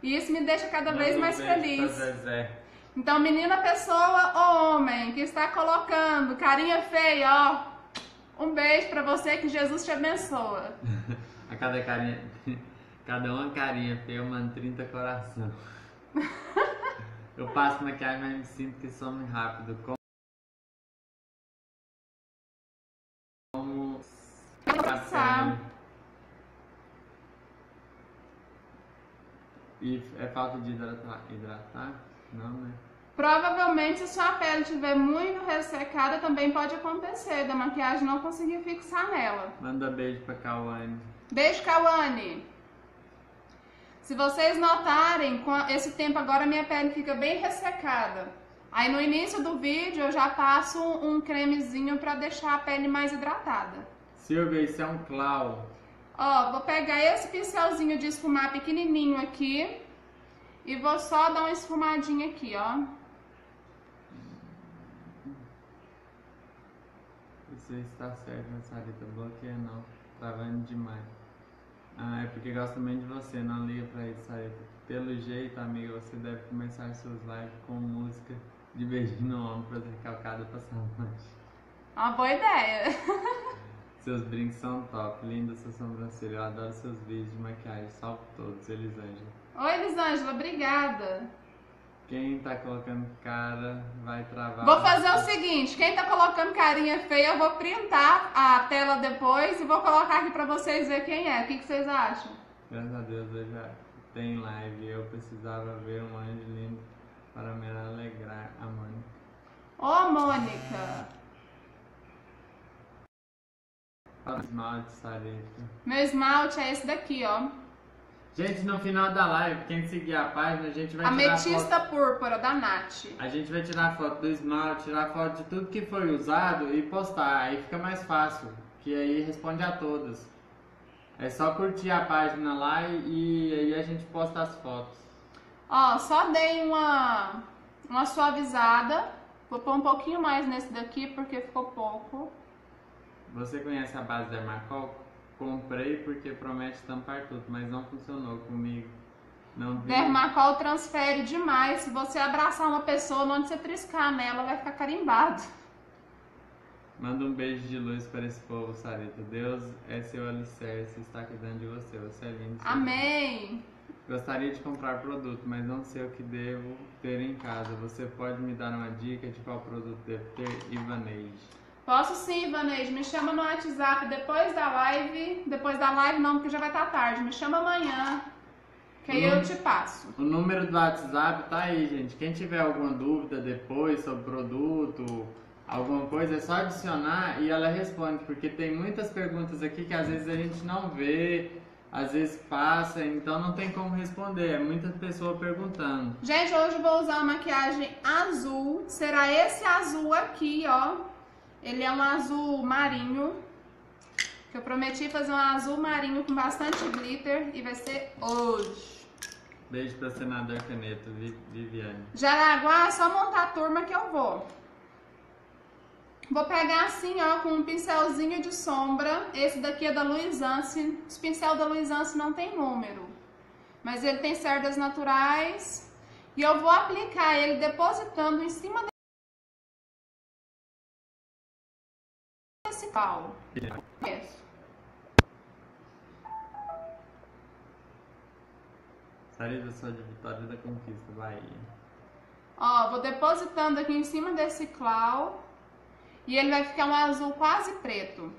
E isso me deixa cada Manda vez mais feliz. Então, menina, pessoa ou homem que está colocando carinha feia, ó, um beijo pra você que Jesus te abençoa. A cada carinha. Cada uma carinha feia, eu mando 30 coração. Eu passo maquiagem, mas me sinto que some rápido. Como. Passar. E é falta de hidratar? hidratar? Não, né? Provavelmente, se sua pele estiver muito ressecada, também pode acontecer da maquiagem não conseguir fixar nela. Manda beijo pra Cauane. Beijo, Cauane! Se vocês notarem, com esse tempo agora minha pele fica bem ressecada. Aí no início do vídeo eu já passo um cremezinho pra deixar a pele mais hidratada. Silvia, isso é um clau. Ó, vou pegar esse pincelzinho de esfumar pequenininho aqui e vou só dar uma esfumadinha aqui, ó. Você está certo, né, Sarita? Bloqueia não. Travando demais. Ah, é porque gosta muito de você, não liga pra isso, Sarita. Pelo jeito, amiga, você deve começar seus lives com música de beijinho no ombro pra recalcada passar longe. Uma boa ideia. Seus brincos são top, linda sua sobrancelha. Eu adoro seus vídeos de maquiagem, salvo todos, Elisângela. Oi, Elisângela, obrigada. Quem tá colocando cara vai travar. Vou fazer o seguinte, quem tá colocando carinha feia, eu vou printar a tela depois e vou colocar aqui pra vocês verem quem é. O que, que vocês acham? Graças a Deus eu já tem live. Eu precisava ver um anjo lindo para me alegrar, a Mônica. Ô, Mônica, Esmalte, Sarita. meu esmalte é esse daqui, ó. Gente, no final da live, quem seguir a página, a gente vai tirar Ametista foto. púrpura da Nath. A gente vai tirar foto do esmalte, tirar foto de tudo que foi usado e postar. Aí fica mais fácil, que aí responde a todas. É só curtir a página lá e, e aí a gente posta as fotos. Ó, só dei uma, uma suavizada. Vou pôr um pouquinho mais nesse daqui porque ficou pouco. Você conhece a base Dermacol? Comprei porque promete tampar tudo, mas não funcionou comigo. Não vi. Dermacol transfere demais. Se você abraçar uma pessoa, onde você triscar nela, vai ficar carimbado. Manda um beijo de luz para esse povo, Sarita. Deus é seu alicerce, está cuidando de você. Você é lindo. Amém. Gostaria de comprar produto, mas não sei o que devo ter em casa. Você pode me dar uma dica de qual produto devo ter? Ivaneide. Posso sim, Vaneide. Me chama no WhatsApp depois da live. Depois da live não, porque já vai estar tarde. Me chama amanhã. Que aí eu te passo. O número do WhatsApp tá aí, gente. Quem tiver alguma dúvida depois sobre produto, alguma coisa, é só adicionar e ela responde, porque tem muitas perguntas aqui que às vezes a gente não vê, às vezes passa, então não tem como responder. É muita pessoa perguntando. Gente, hoje eu vou usar uma maquiagem azul. Será esse azul aqui, ó. Ele é um azul marinho. Que eu prometi fazer um azul marinho com bastante glitter. E vai ser hoje. Beijo pra senador Caneto, Vi- Viviane. Jaraguá, é só montar a turma que eu vou. Vou pegar assim, ó, com um pincelzinho de sombra. Esse daqui é da Luisance. Os pincel da Luisance não tem número. Mas ele tem cerdas naturais. E eu vou aplicar ele depositando em cima desse pau. Isso. Sarita, sou de Vitória da Conquista, Bahia. Ó, vou depositando aqui em cima desse clau e ele vai ficar um azul quase preto.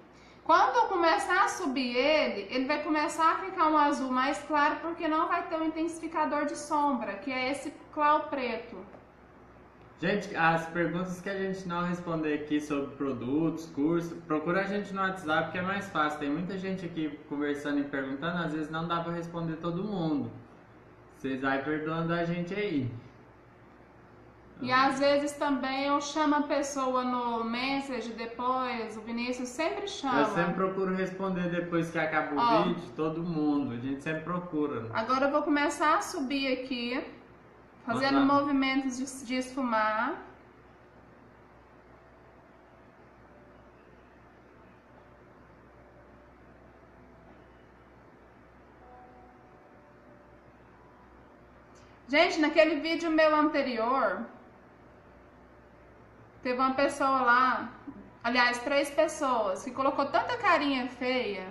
Quando eu começar a subir ele, ele vai começar a ficar um azul mais claro porque não vai ter um intensificador de sombra, que é esse clau preto. Gente, as perguntas que a gente não responder aqui sobre produtos, cursos, procura a gente no WhatsApp que é mais fácil. Tem muita gente aqui conversando e perguntando, às vezes não dá pra responder todo mundo. Vocês vai perdoando a gente aí. E às vezes também eu chamo a pessoa no message depois, o Vinícius sempre chama. Eu sempre procuro responder depois que acaba o Ó. vídeo, todo mundo. A gente sempre procura. Agora eu vou começar a subir aqui, fazendo movimentos de, de esfumar. Gente, naquele vídeo meu anterior, teve uma pessoa lá, aliás, três pessoas, que colocou tanta carinha feia.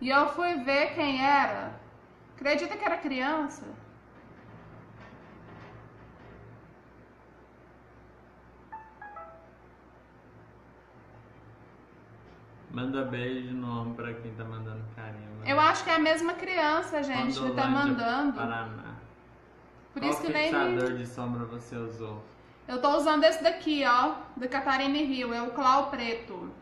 E eu fui ver quem era. Acredita que era criança? Manda beijo no ombro pra quem tá mandando carinho. Manda- Eu acho que é a mesma criança, gente, que tá mandando. Paraná. Por Qual isso que nem. fixador de sombra você usou? Eu tô usando esse daqui, ó, da Catarina Rio, é o Clau Preto.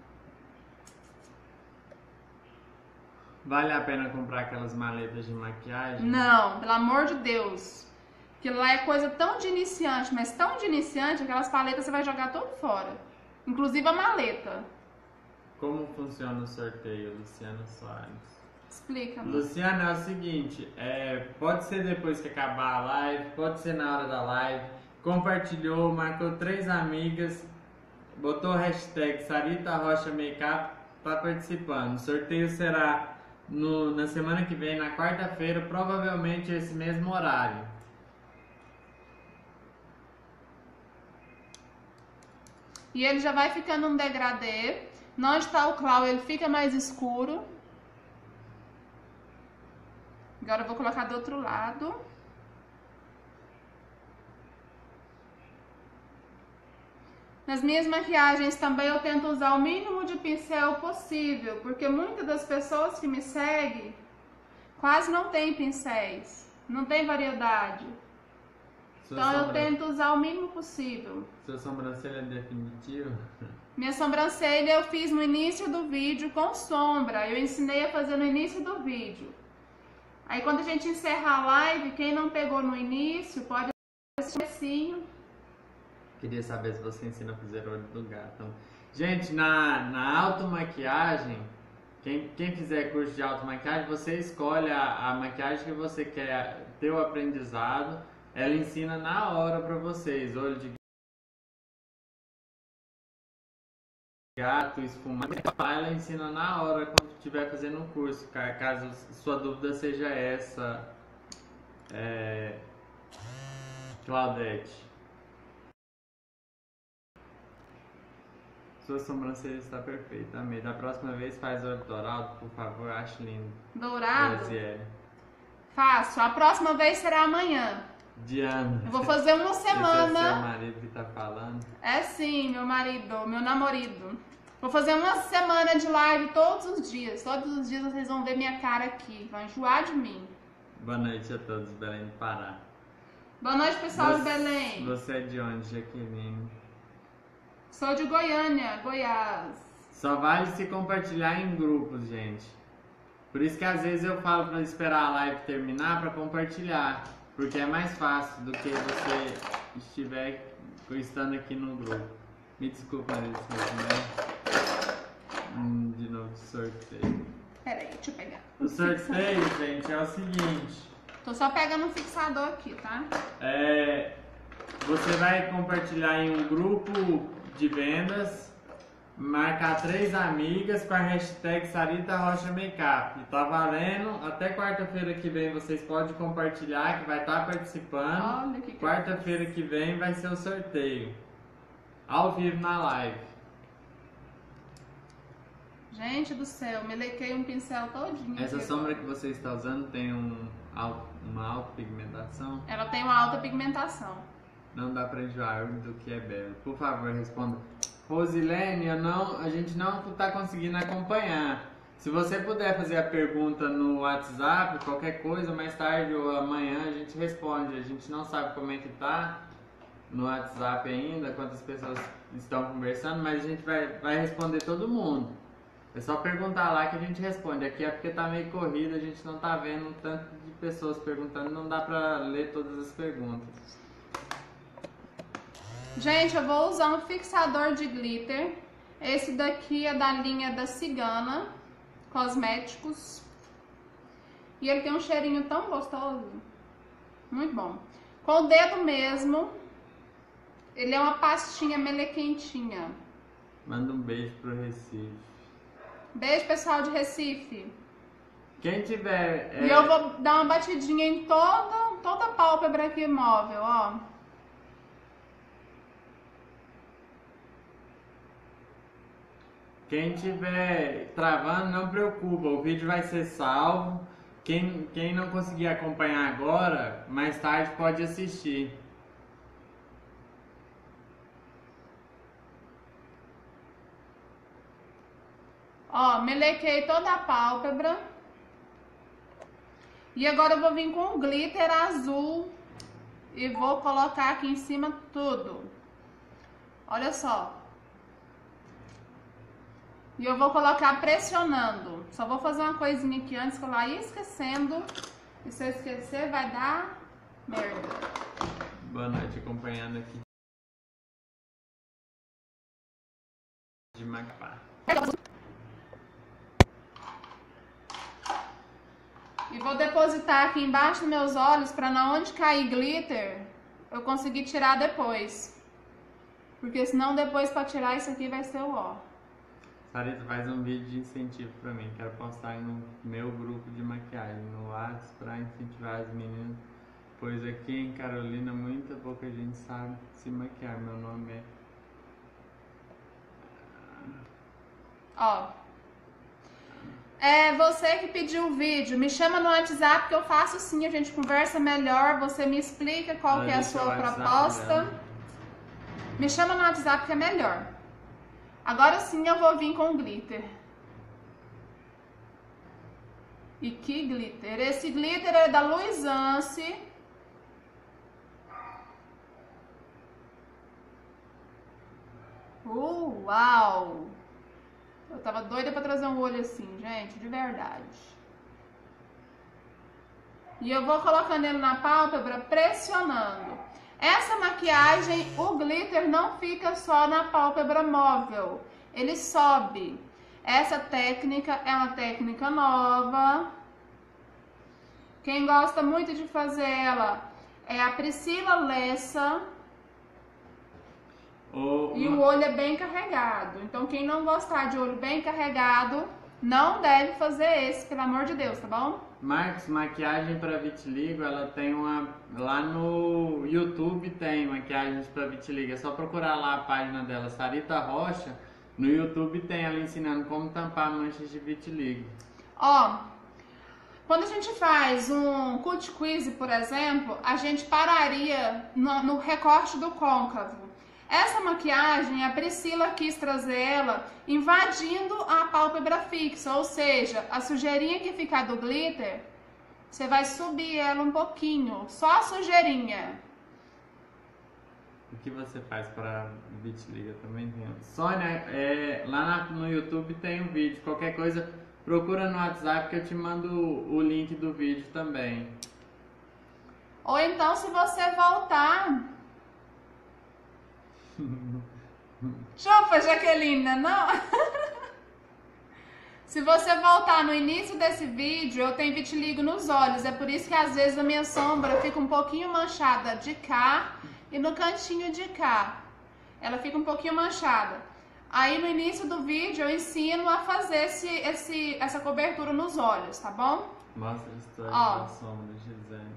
Vale a pena comprar aquelas maletas de maquiagem? Não, pelo amor de Deus. Aquilo lá é coisa tão de iniciante, mas tão de iniciante, aquelas paletas você vai jogar tudo fora. Inclusive a maleta. Como funciona o sorteio, Luciana Soares? Explica. Luciana, é o seguinte, é, pode ser depois que acabar a live, pode ser na hora da live. Compartilhou, marcou três amigas, botou a hashtag Sarita Rocha Makeup, tá participando. O sorteio será no- na semana que vem, na quarta-feira, provavelmente esse mesmo horário. E ele já vai ficando um degradê. Não está o clau, ele fica mais escuro. Agora eu vou colocar do outro lado. Nas minhas maquiagens também eu tento usar o mínimo de pincel possível, porque muitas das pessoas que me seguem quase não tem pincéis, não tem variedade. Sua, Então eu tento usar o mínimo possível. sua sobrancelha é definitiva? Minha sobrancelha eu fiz no início do vídeo com sombra. Eu ensinei a fazer no início do vídeo. Aí quando a gente encerrar a live, quem não pegou no início, pode assistir o. Queria saber se você ensina a fazer olho do gato. Gente, na, na automaquiagem, quem, quem fizer curso de automaquiagem, você escolhe a, a maquiagem que você quer ter o aprendizado. Ela ensina na hora pra vocês. Olho de gato, esfumado. Ela ensina na hora quando estiver fazendo o curso. ca- Caso sua dúvida seja essa, é... Claudete. Sua sobrancelha está perfeita, amei. Da próxima vez faz olho dourado, por favor, acho lindo. Dourado? Graziele. Faço. A próxima vez será amanhã. Diana. Eu vou fazer uma Esse é seu semana. marido que tá falando. É sim, meu marido, meu namorado. Vou fazer uma semana de live todos os dias. Todos os dias vocês vão ver minha cara aqui. Vão enjoar de mim. Boa noite a todos, Belém do Pará. Boa noite, pessoal de Você- Belém. Você é de onde, Jaqueline? Sou de Goiânia, Goiás. Só vale se compartilhar em grupos, gente. Por isso que às vezes eu falo pra esperar a live terminar pra compartilhar. Porque é mais fácil do que você estiver estando aqui no grupo. Me desculpa, Larissa, né? Hum, de novo sorteio. Pera aí, deixa eu pegar. O sorteio, gente, é o seguinte. Tô só pegando um fixador aqui, tá? É, você vai compartilhar em um grupo de vendas, marcar três amigas com a hashtag Sarita Rocha Makeup. E tá valendo, até quarta-feira que vem vocês podem compartilhar, que vai estar participando. Olha que Quarta-feira que vem vai ser o sorteio. Ao vivo na live. Gente do céu, melequei um pincel todinho. Essa aqui sombra que você está usando tem um, uma alta pigmentação? Ela tem uma alta pigmentação. Não dá pra enjoar do que é belo. Por favor, responda. Rosilene, eu não, a gente não tá conseguindo acompanhar. Se você puder fazer a pergunta no WhatsApp, qualquer coisa, mais tarde ou amanhã a gente responde. A gente não sabe como é que tá no WhatsApp ainda, quantas pessoas estão conversando, mas a gente vai, vai responder todo mundo. É só perguntar lá que a gente responde. Aqui é porque tá meio corrido, a gente não tá vendo o tanto de pessoas perguntando, não dá pra ler todas as perguntas. Gente, eu vou usar um fixador de glitter. Esse daqui é da linha da Cigana Cosméticos. E ele tem um cheirinho tão gostoso. Muito bom. Com o dedo mesmo. Ele é uma pastinha melequentinha. Manda um beijo pro Recife. Beijo, pessoal de Recife. Quem tiver. é, E eu vou dar uma batidinha em toda, toda a pálpebra aqui móvel, ó. Quem tiver travando, não preocupa, o vídeo vai ser salvo. Quem, quem não conseguir acompanhar agora, mais tarde pode assistir. Ó, melequei toda a pálpebra. E agora eu vou vir com o glitter azul e vou colocar aqui em cima tudo. Olha só. E eu vou colocar pressionando. Só vou fazer uma coisinha aqui antes que eu lá ia esquecendo. E se eu esquecer, vai dar merda. Boa noite, acompanhando aqui. De Macpá. E vou depositar aqui embaixo dos meus olhos para na onde cair glitter, eu conseguir tirar depois. Porque senão depois para tirar isso aqui vai ser o ó. Sarita, faz um vídeo de incentivo pra mim. Quero postar no meu grupo de maquiagem no WhatsApp pra incentivar as meninas. Pois aqui em Carolina muita pouca gente sabe se maquiar. Meu nome é. Ó. É você que pediu o vídeo, me chama no WhatsApp que eu faço sim, a gente conversa melhor, você me explica qual Olha, que é a sua proposta. dela. Me chama no WhatsApp que é melhor. Agora sim eu vou vir com glitter. E que glitter? Esse glitter é da Luisance. Uau! Eu tava doida pra trazer um olho assim, gente, de verdade. E eu vou colocando ele na pálpebra, pressionando. Essa maquiagem, o glitter não fica só na pálpebra móvel, ele sobe. Essa técnica é uma técnica nova. Quem gosta muito de fazer ela é a Priscila Lessa. O, E o olho é bem carregado. Então, quem não gostar de olho bem carregado, não deve fazer esse, pelo amor de Deus, tá bom? Marcos, maquiagem para vitiligo, ela tem uma. Lá no YouTube tem maquiagens para vitiligo. É só procurar lá a página dela, Sarita Rocha. No YouTube tem ela ensinando como tampar manchas de vitiligo. Ó, quando a gente faz um cut quiz, por exemplo, a gente pararia no, no recorte do côncavo. Essa maquiagem, a Priscila quis trazer ela invadindo a pálpebra fixa, ou seja, a sujeirinha que ficar do glitter, você vai subir ela um pouquinho, só a sujeirinha. O que você faz para vitiligo? Eu também tenho. Sônia, é, lá no YouTube tem um vídeo. Qualquer coisa, procura no WhatsApp que eu te mando o link do vídeo também. Ou então, se você voltar. Chupa, Jaqueline, não? Se você voltar no início desse vídeo, eu tenho vitiligo nos olhos. É por isso que às vezes a minha sombra fica um pouquinho manchada de cá e no cantinho de cá. Ela fica um pouquinho manchada. Aí no início do vídeo eu ensino a fazer esse, esse, essa cobertura nos olhos, tá bom? Mostra a história Ó. da sombra, Gisele.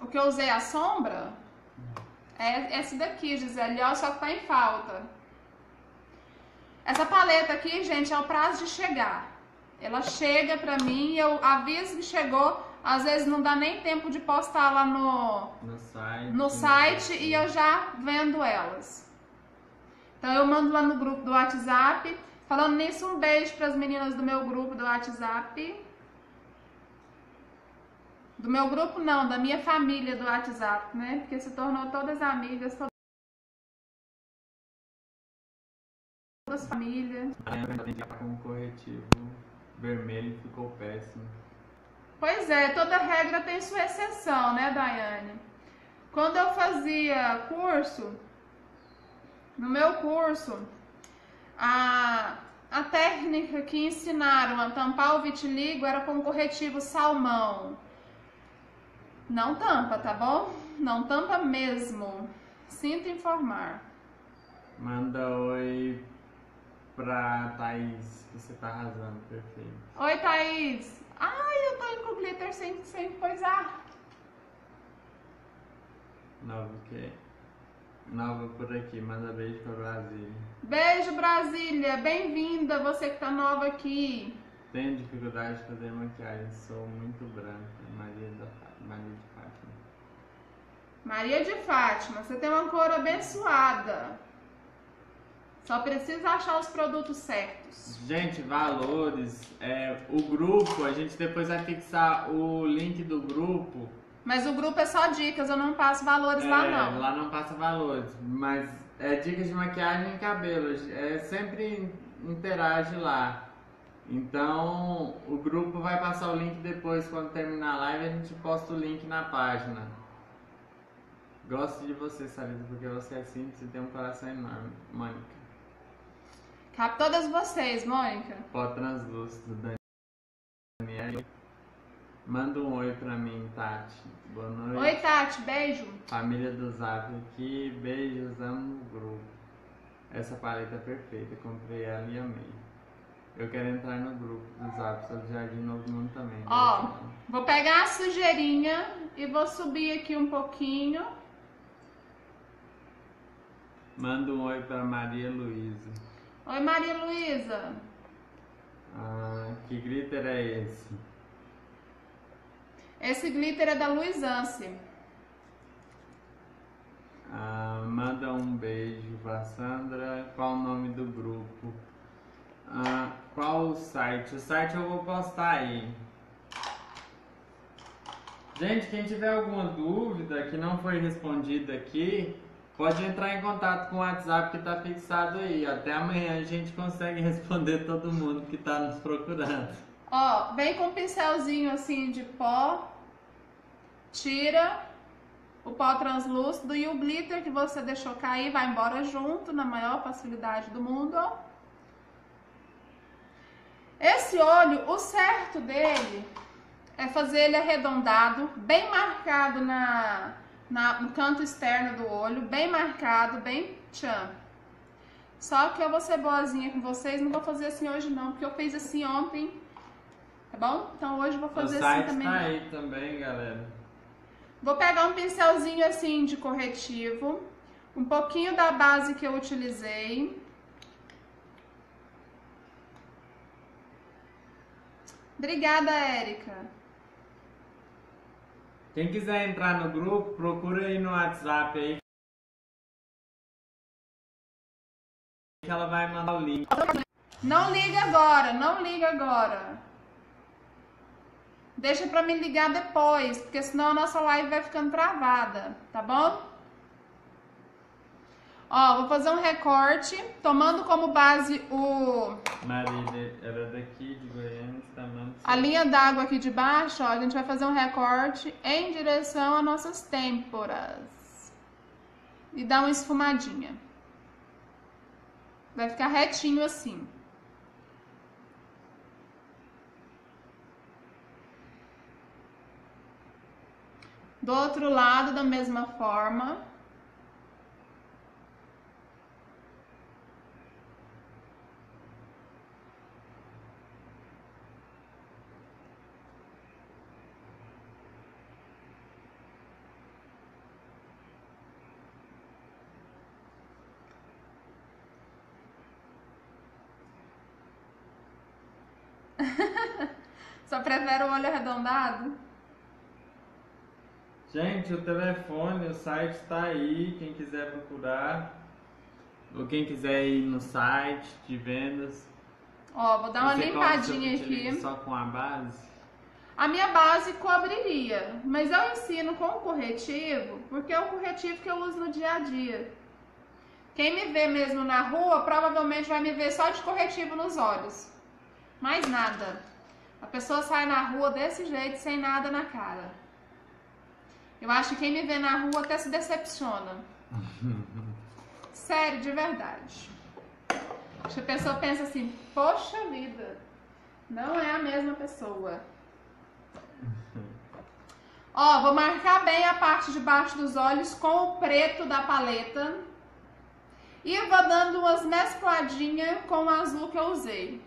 O que eu usei a sombra é esse daqui, Gisele, ó, só que tá em falta. Essa paleta aqui, gente, é o prazo de chegar. Ela chega pra mim, eu aviso que chegou, às vezes não dá nem tempo de postar lá no, No site. no site e eu já vendo elas. Então eu mando lá no grupo do WhatsApp. Falando nisso, um beijo para as meninas do meu grupo do WhatsApp. Do meu grupo não, da minha família do WhatsApp, né? Porque se tornou todas amigas, todas famílias. Com um corretivo vermelho ficou péssimo. Pois é, toda regra tem sua exceção, né, Daiane? Quando eu fazia curso, no meu curso, a, a técnica que ensinaram a tampar o vitiligo era com corretivo salmão. Não tampa, tá bom? Não tampa mesmo. Sinto informar. Manda oi pra Thaís, que você tá arrasando, perfeito. Oi, Thaís. Ai, eu tô indo com glitter sem, sem coisar. Nova o quê? Nova por aqui, manda beijo pra Brasília. Beijo, Brasília. Bem-vinda, você que tá nova aqui. Tenho dificuldade de fazer maquiagem, sou muito branca. Maria, da Fá- Maria de Fátima. Maria de Fátima, você tem uma cor abençoada. Só precisa achar os produtos certos. Gente, valores. É, o grupo, a gente depois vai fixar o link do grupo. Mas o grupo é só dicas, eu não passo valores lá É, não. Lá não passa valores, mas é dicas de maquiagem e cabelo. É sempre interage lá. Então o grupo vai passar o link depois quando terminar a live a gente posta o link na página. Gosto de você, Sarita, porque você é simples e tem um coração enorme. Mônica. Cabe todas vocês, Mônica. Pó translúcido, Daniel. Manda um oi pra mim, Tati. Boa noite. Oi, Tati, beijo. Família do Zap aqui, beijos, amo o grupo. Essa paleta é perfeita, comprei ela e amei. Eu quero entrar no grupo do Zap, do Jardim Novo Mundo também. Ó. Beijão. Vou pegar a sujeirinha e vou subir aqui um pouquinho. Manda um oi pra Maria Luísa. Oi, Maria Luísa. Ah, que glitter é esse? Esse glitter é da Luizance. Ah, manda um beijo pra Sandra. Qual o nome do grupo? Ah, qual o site? O site eu vou postar aí. Gente, quem tiver alguma dúvida que não foi respondida aqui, pode entrar em contato com o WhatsApp que tá fixado aí. Até amanhã a gente consegue responder todo mundo que tá nos procurando. Ó, vem com um pincelzinho assim de pó. Tira o pó translúcido e o glitter que você deixou cair vai embora junto na maior facilidade do mundo. Esse olho, o certo dele é fazer ele arredondado, bem marcado na, na- no canto externo do olho, bem marcado, bem tchan. Só que eu vou ser boazinha com vocês, não vou fazer assim hoje não, porque eu fiz assim ontem, tá bom? Então hoje eu vou O fazer assim site também. tá aí também, galera. Vou pegar um pincelzinho assim de corretivo, um pouquinho da base que eu utilizei. Obrigada, Érica. Quem quiser entrar no grupo, procura aí no WhatsApp aí. Que ela vai mandar o link. Não liga agora, não liga agora. Deixa pra me ligar depois, porque senão a nossa live vai ficando travada, tá bom? Ó, vou fazer um recorte, tomando como base o Marília era daqui de Goiânia, tá mandando. a linha d'água aqui de baixo, ó, a gente vai fazer um recorte em direção às nossas têmporas. E dar uma esfumadinha. Vai ficar retinho assim. Do outro lado, da mesma forma. Só prefere o olho arredondado? Gente, o telefone, o site tá aí, quem quiser procurar. Ou quem quiser ir no site de vendas. Ó, vou dar uma Você limpadinha aqui. Só com a base. A minha base cobriria, mas eu ensino com o corretivo, porque é o corretivo que eu uso no dia a dia. Quem me vê mesmo na rua, provavelmente vai me ver só de corretivo nos olhos. Mais nada. A pessoa sai na rua desse jeito, sem nada na cara. Eu acho que quem me vê na rua até se decepciona. Sério, de verdade. Acho que a pessoa pensa assim, poxa vida, não é a mesma pessoa. Ó, vou marcar bem a parte de baixo dos olhos com o preto da paleta. E vou dando umas mescladinhas com o azul que eu usei.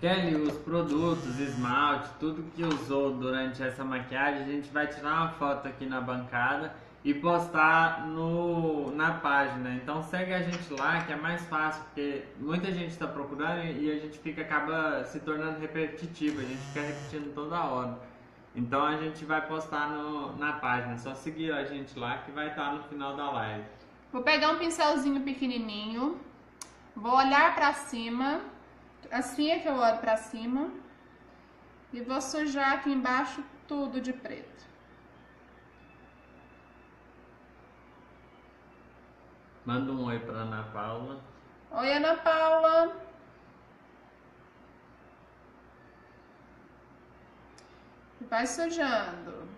Kelly, os produtos, esmalte, tudo que usou durante essa maquiagem, a gente vai tirar uma foto aqui na bancada e postar no, na página. Então segue a gente lá que é mais fácil, porque muita gente está procurando e a gente fica acaba se tornando repetitivo, a gente fica repetindo toda hora. Então a gente vai postar no, na página, é só seguir a gente lá que vai estar no final da live. Vou pegar um pincelzinho pequenininho. Vou olhar pra cima. Assim é que eu olho pra cima. E vou sujar aqui embaixo tudo de preto. Manda um oi para Ana Paula. Oi, Ana Paula. Vai sujando.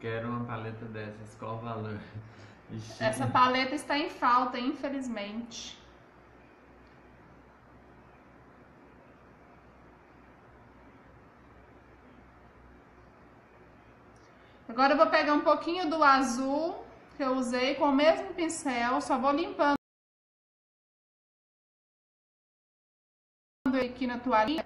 Quero uma paleta dessas, qual o valor? Ixi. Essa paleta está em falta, infelizmente. Agora eu vou pegar um pouquinho do azul que eu usei com o mesmo pincel, só vou limpando aqui na toalhinha.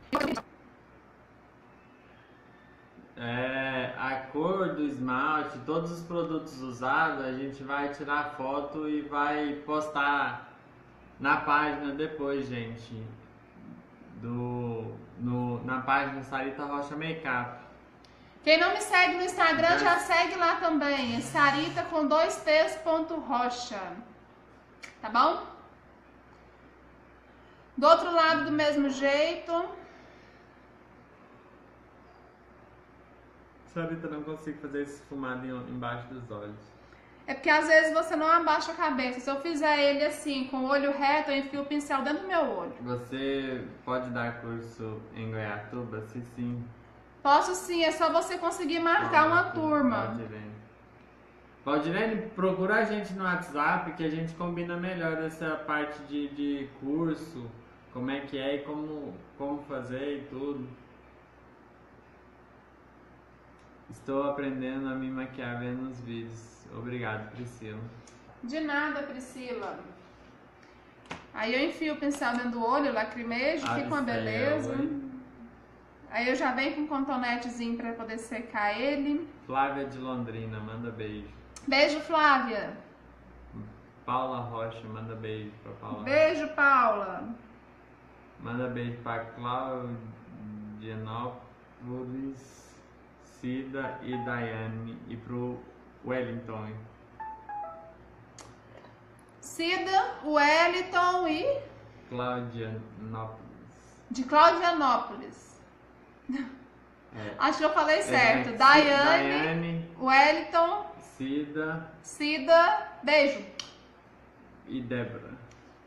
É, a cor do esmalte, todos os produtos usados, a gente vai tirar foto e vai postar na página depois, gente. Do, no, na página Sarita Rocha Makeup. Quem não me segue no Instagram já segue lá também. É Sarita com dois T's ponto rocha. Tá bom? Do outro lado do mesmo jeito. Sarita, não consigo fazer esse fumado em- embaixo dos olhos. É porque às vezes você não abaixa a cabeça. Se eu fizer ele assim, com o olho reto, eu enfio o pincel dentro do meu olho. Você pode dar curso em Goiatuba? Se sim. Posso sim, é só você conseguir marcar uma turma. Valdirene. Valdirene, procura a gente no WhatsApp que a gente combina melhor essa parte de, de curso, como é que é e como, como fazer e tudo. Estou aprendendo a me maquiar vendo os vídeos. Obrigado, Priscila. De nada, Priscila. Aí eu enfio o pincel dentro do olho, lacrimejo, Ah, fica uma é beleza. Aí eu já venho com um contonetezinho pra poder secar ele. Flávia de Londrina, manda beijo. Beijo, Flávia. Paula Rocha, manda beijo pra Paula. Beijo, Paula. Manda beijo pra Claudianópolis, Cida e Daiane e pro Wellington. Cida, Wellington e Claudianópolis. de Claudianópolis. É. Acho que eu falei certo. É, Daiane, Daiane, Wellington, Cida Cida, beijo. e Débora.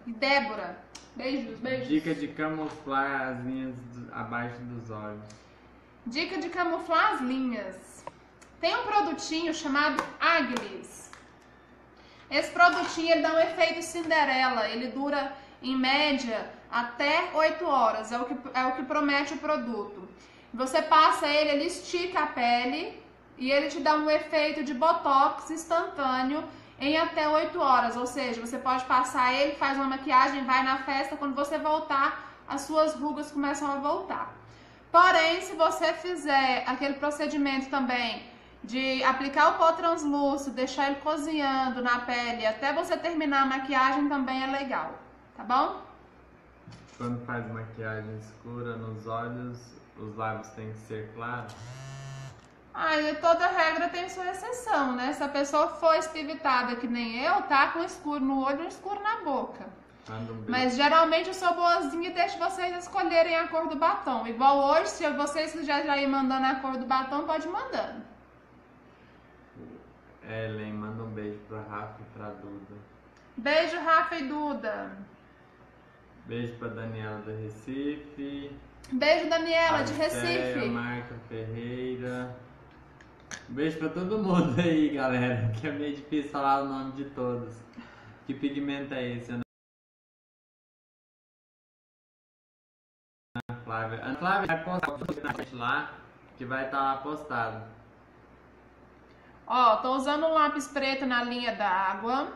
E Débora. Beijos, beijos. Dica de camuflar as linhas do- abaixo dos olhos. Dica de camuflar as linhas. Tem um produtinho chamado Aglis. Esse produtinho ele dá um efeito Cinderela. Ele dura em média até 8 horas. É o que, é o que promete o produto. Você passa ele, ele estica a pele e ele te dá um efeito de botox instantâneo em até 8 horas. Ou seja, você pode passar ele, faz uma maquiagem, vai na festa, quando você voltar, as suas rugas começam a voltar. Porém, se você fizer aquele procedimento também de aplicar o pó translúcido, deixar ele cozinhando na pele até você terminar a maquiagem, também é legal, tá bom? Quando faz maquiagem escura nos olhos, os lábios têm que ser claros. Aí toda regra tem sua exceção, né? Se a pessoa for espivitada que nem eu, tá com escuro no olho e escuro na boca. Mas geralmente eu sou boazinha e deixo vocês escolherem a cor do batom. Igual hoje, se vocês quiserem já ir mandando a cor do batom, pode ir mandando. Ellen, manda um beijo pra Rafa e pra Duda. Beijo, Rafa e Duda. Beijo pra Daniela do Recife. Beijo, Daniela, de Recife. Marca Ferreira. Beijo pra todo mundo aí, galera. Que é meio difícil falar o nome de todos. Que pigmento é esse? Flávia. Ana Flávia vai postar lá, que vai estar lá postado. Ó, tô usando um lápis preto na linha d'água.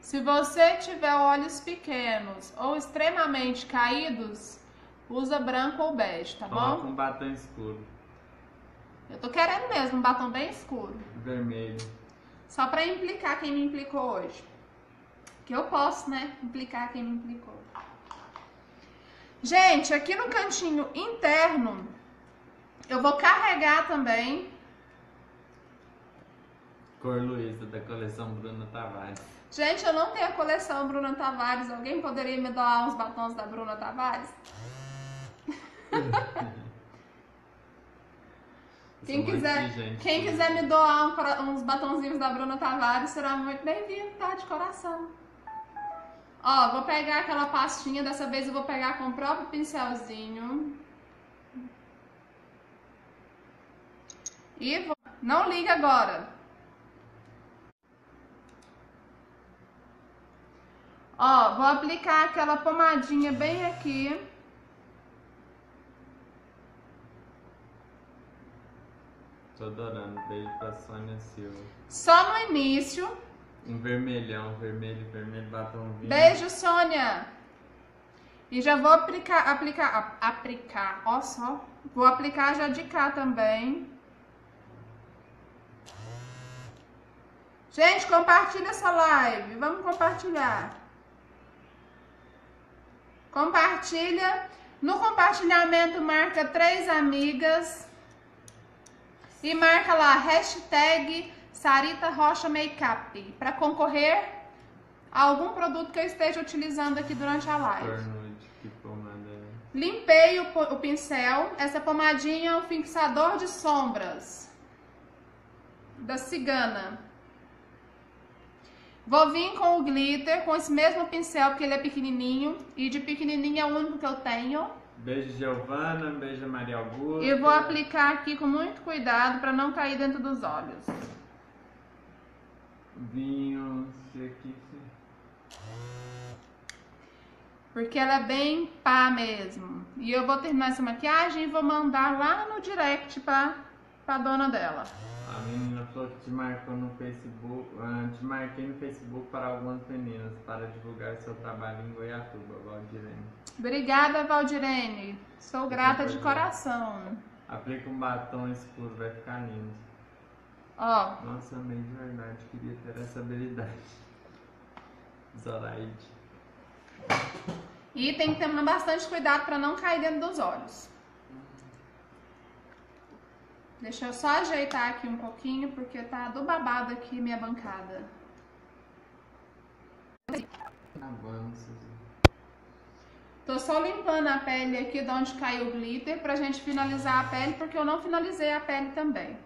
Se você tiver olhos pequenos ou extremamente caídos, usa branco ou bege, tá Coloca bom? um batom escuro, Eu tô querendo mesmo um batom bem escuro. vermelho. Só pra implicar quem me implicou hoje. Que eu posso, né? Implicar quem me implicou. Gente, aqui no cantinho interno, eu vou carregar também. Cor Luísa, da coleção Bruna Tavares. Gente, eu não tenho a coleção Bruna Tavares. Alguém poderia me doar uns batons da Bruna Tavares? Quem quiser, exigente. quem quiser me doar um uns batonzinhos da Bruna Tavares será muito bem-vindo, tá? De coração. Ó, vou pegar aquela pastinha, dessa vez eu vou pegar com o próprio pincelzinho. E vou... Não liga agora. Ó, vou aplicar aquela pomadinha bem aqui. Tô adorando. Beijo pra Sônia Silva. Só no início. Um vermelhão, vermelho, vermelho, batom vinho. Beijo, Sônia. E já vou aplicar, aplicar, aplicar, ó só. Vou aplicar já de cá também. Gente, compartilha essa live. Vamos compartilhar. Compartilha. No compartilhamento, marca três amigas. E marca lá, hashtag Sarita Rocha Makeup. Para concorrer a algum produto que eu esteja utilizando aqui durante a live. Que pomada é? Limpei o, o pincel. Essa pomadinha é um fixador de sombras da Cigana. Vou vir com o glitter, com esse mesmo pincel, porque ele é pequenininho. E de pequenininho é o único que eu tenho. Beijo, Giovana. Beijo, Maria Augusta. E vou aplicar aqui com muito cuidado para não cair dentro dos olhos. Vinho, aqui. Porque ela é bem pá mesmo. E eu vou terminar essa maquiagem e vou mandar lá no direct pra, pra dona dela. A menina falou que te marcou no Facebook. ah, te marquei no Facebook para algumas meninas para divulgar seu trabalho em Goiatuba, Valdirene. Obrigada, Valdirene. Sou grata de coração. Aplica um batom escuro, vai ficar lindo. Ó, Nossa, amei de verdade, queria ter essa habilidade. Zoraide. E tem que tomar bastante cuidado para não cair dentro dos olhos. Deixa eu só ajeitar aqui um pouquinho, porque tá do babado aqui minha bancada. Tô só limpando a pele aqui de onde caiu o glitter pra gente finalizar a pele, porque eu não finalizei a pele também.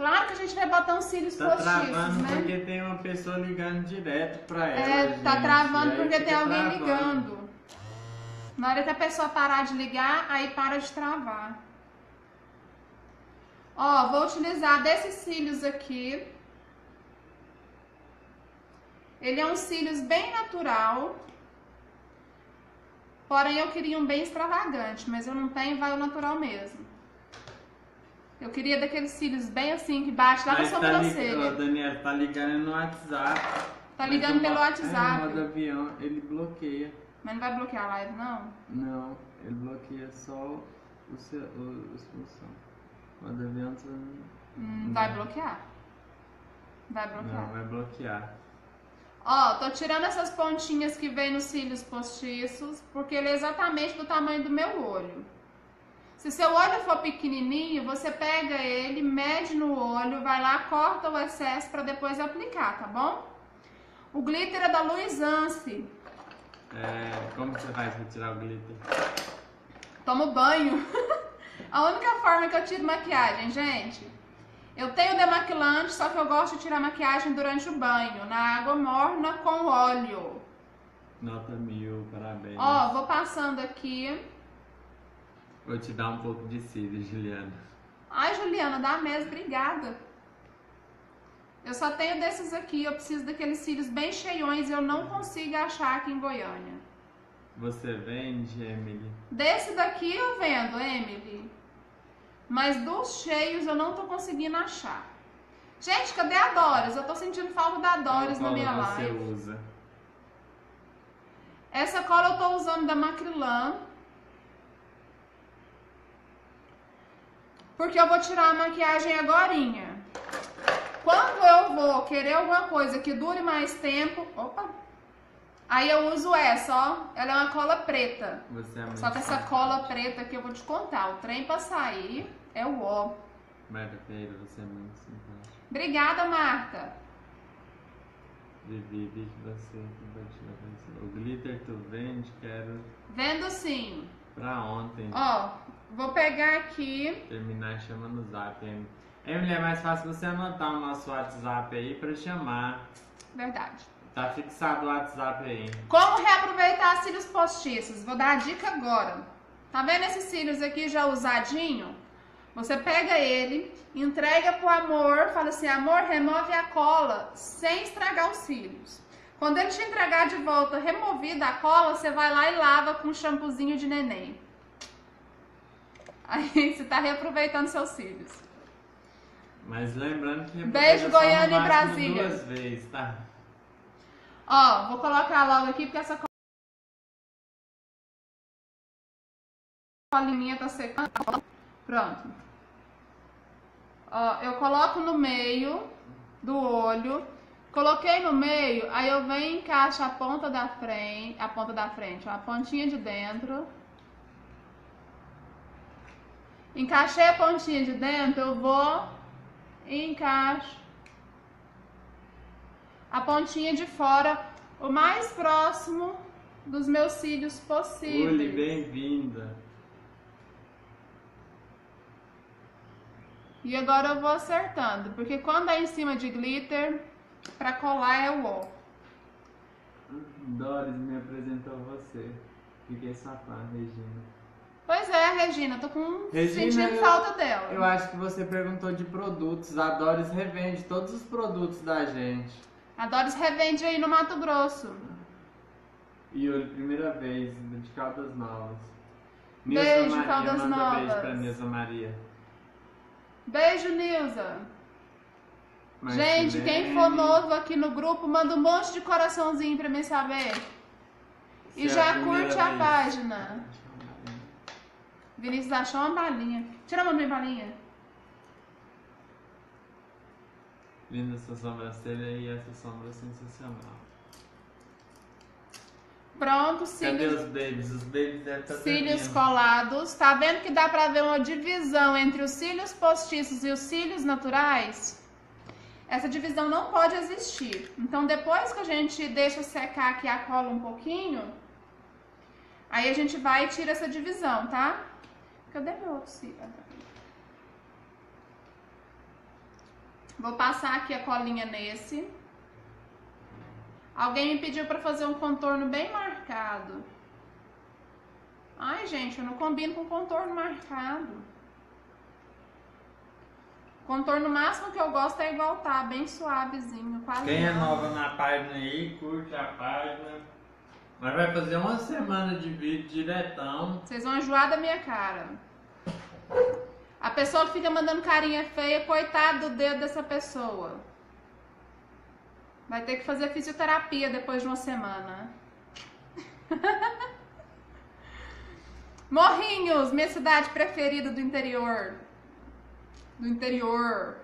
Claro que a gente vai botar uns cílios Tá postiços, travando né? porque tem uma pessoa ligando direto pra ela. É, tá gente. travando E aí porque tem alguém travando. ligando. Na hora que a pessoa parar de ligar, aí para de travar. Ó, vou utilizar desses cílios aqui. Ele é um cílios bem natural. Porém, eu queria um bem extravagante, mas eu não tenho, vai o natural mesmo. Eu queria daqueles cílios bem assim, que bate lá na Mas tá sobrancelha. Daniela, tá ligando no WhatsApp. Tá ligando o pelo WhatsApp. É, o modo avião, ele bloqueia. Mas não vai bloquear a live, não? Não, ele bloqueia só o seu, o, os função. Modo avião, não, Hum, vai bloquear. Vai bloquear. não vai bloquear. Ó, tô tirando essas pontinhas que vem nos cílios postiços, porque ele é exatamente do tamanho do meu olho. Se seu olho for pequenininho, você pega ele, mede no olho, vai lá, corta o excesso para depois aplicar, tá bom? O glitter é da Luisance. É, como você faz pra tirar o glitter? Tomo banho. A única forma que eu tiro maquiagem, gente, eu tenho demaquilante, só que eu gosto de tirar maquiagem durante o banho, na água morna com óleo. Nota mil, parabéns. Ó, vou passando aqui. Vou te dar um pouco de cílios, Juliana. Ai, Juliana, dá mesmo, obrigada. Eu só tenho desses aqui, eu preciso daqueles cílios bem cheiões e eu não consigo achar aqui em Goiânia. Você vende, Emily? Desse daqui eu vendo, Emily. Mas dos cheios eu não tô conseguindo achar. Gente, cadê a Doris? Eu tô sentindo falta da Doris Qual na minha você live. usa? Essa cola eu tô usando da Macrilan. Porque eu vou tirar a maquiagem agorinha. Quando eu vou querer alguma coisa que dure mais tempo... Opa! Aí eu uso essa, ó. Ela é uma cola preta. Você é Só que essa cola preta aqui eu vou te contar. O trem pra sair é o ó. Marta Pereira, você é muito simpática. Obrigada, Marta. Vivi, vi que você. O glitter tu vende, quero Vendo sim. pra ontem. Ó, vou pegar aqui. Terminar chama no zap, Emily. Emily, é mais fácil você anotar o nosso WhatsApp aí pra chamar. Verdade. Tá fixado o WhatsApp aí. Como reaproveitar cílios postiços? Vou dar a dica agora. Tá vendo esses cílios aqui já usadinho? Você pega ele, entrega pro amor, fala assim: amor, remove a cola sem estragar os cílios. Quando ele te entregar de volta removida a cola, você vai lá e lava com um shampoozinho de neném. Aí você tá reaproveitando seus cílios. Mas lembrando que Beijo, Goiânia e Brasília. duas vezes, tá? Ó, vou colocar logo aqui porque essa colinha tá secando. Pronto. Ó, eu coloco no meio do olho. Coloquei no meio, aí eu venho e encaixo a ponta da frente, a ponta da frente, ó, a pontinha de dentro. Encaixei a pontinha de dentro, eu vou e encaixo a pontinha de fora o mais próximo dos meus cílios possível. bem-vinda. E agora eu vou acertando, porque quando é em cima de glitter, pra colar é o ó. Doris me apresentou você. Fiquei safado, Regina. Pois é, Regina, tô com Regina, sentindo falta dela. Eu acho que você perguntou de produtos. A Doris revende todos os produtos da gente. A Doris revende aí no Mato Grosso. E Uli, primeira vez, de Caldas Novas. Beijo, Maria, Caldas manda Novas. beijo pra Nilza Maria. Beijo, Nilza. Marcelene. Gente, quem for novo aqui no grupo, manda um monte de coraçãozinho pra mim saber. E Se é já a curte a vez. página. Vinícius achou uma balinha. Tira a mão da minha balinha. Linda essa sobrancelha e essa sombra sensacional. Pronto, Cadê cílios, os babies? Os babies devem estar cílios colados. Tá vendo que dá pra ver uma divisão entre os cílios postiços e os cílios naturais? Essa divisão não pode existir. Então, depois que a gente deixa secar aqui a cola um pouquinho, aí a gente vai e tira essa divisão, tá? Cadê meu outro cílio? Vou passar aqui a colinha nesse. Alguém me pediu pra fazer um contorno bem marcado. Ai, gente, eu não combino com contorno marcado. Contorno máximo que eu gosto é igual tá, bem suavezinho, quase Quem é nova na página aí, curte a página. Nós vai fazer uma semana de vídeo diretão. Vocês vão enjoar da minha cara. A pessoa que fica mandando carinha feia, coitado do dedo dessa pessoa. Vai ter que fazer fisioterapia depois de uma semana. Morrinhos, minha cidade preferida do interior. Do interior.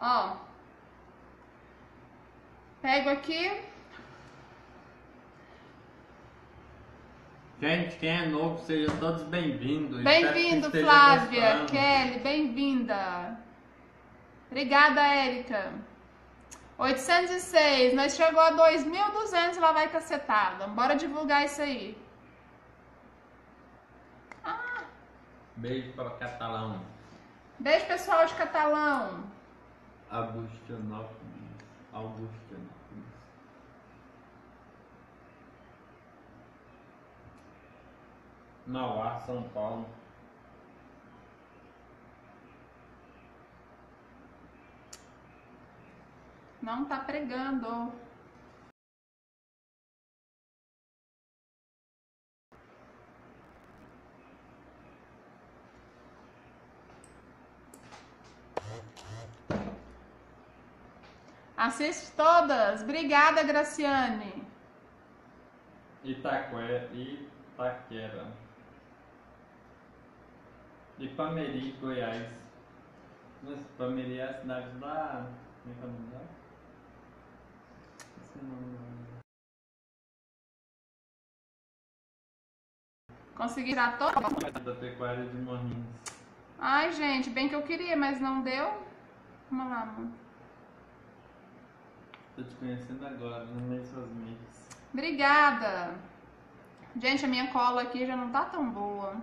Ó. Pego aqui, Gente, quem é novo, sejam todos bem-vindos. Bem-vindo, Flávia, gostando. Kelly, bem-vinda. Obrigada, Érica. 806, nós chegou a 2.200 e lá vai cacetada. Bora divulgar isso aí. Beijo para Catalão. Beijo, pessoal de Catalão. Augustinópolis. Augustinópolis. Mauá, São Paulo. Não tá pregando. Assiste todas. Obrigada, Graciane. Itaqué, Itaquera. Ipameri, Goiás. Nossa, Ipameri é a cidade lá. Como é que é o nome o nome. Consegui tirar toda. Da pecuária de Morrinhos. Ai, gente, bem que eu queria, mas não deu. Vamos lá, amor. Tô te conhecendo agora, no meio das suas. Obrigada. Gente, a minha cola aqui já não tá tão boa.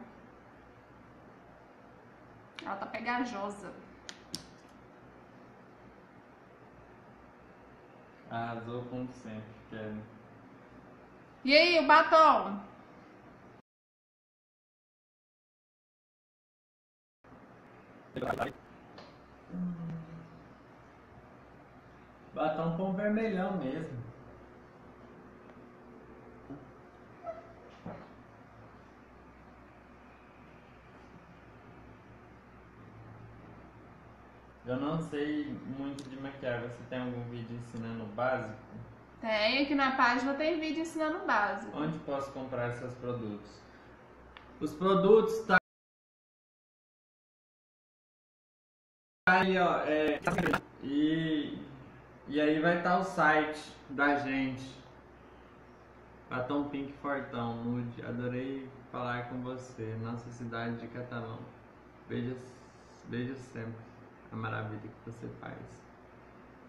Ela tá pegajosa. Arrasou como sempre, Kevin. E aí, o batom? Batom pão vermelhão mesmo. Eu não sei muito de maquiagem. Você tem algum vídeo ensinando o básico? Tem, aqui na página tem vídeo ensinando o básico. Onde posso comprar seus produtos? Os produtos tá aí, ó. é, e, e aí vai estar o site da gente. Batom Pink Fortão, nude. Adorei falar com você. Nossa cidade de Catalão. Beijos, beijos sempre. A maravilha que você faz.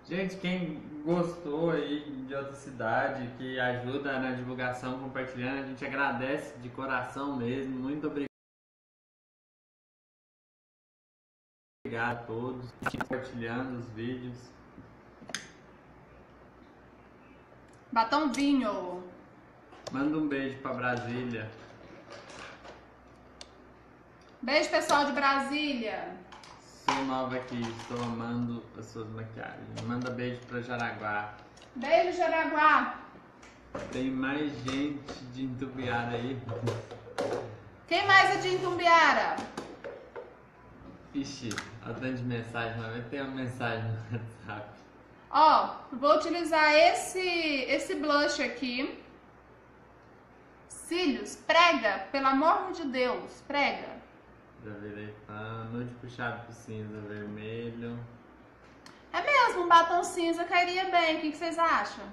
Gente, quem gostou aí de outra cidade, que ajuda na divulgação, compartilhando, a gente agradece de coração mesmo. Muito obrigado. Obrigado a todos compartilhando os vídeos. Batom vinho. Manda um beijo pra Brasília. Beijo, pessoal de Brasília. Sou nova aqui, estou amando as suas maquiagens. Manda beijo pra Jaraguá. Beijo, Jaraguá. Tem mais gente de Intubiara aí. Quem mais é de Intumbiara? Ixi, atende mensagem, mas ter uma mensagem no WhatsApp. Ó, vou utilizar esse, esse blush aqui. Cílios, prega, pelo amor de Deus, prega. Já virei fã. Nude puxado pro cinza, vermelho. É mesmo, um batom cinza cairia bem, o que, que vocês acham?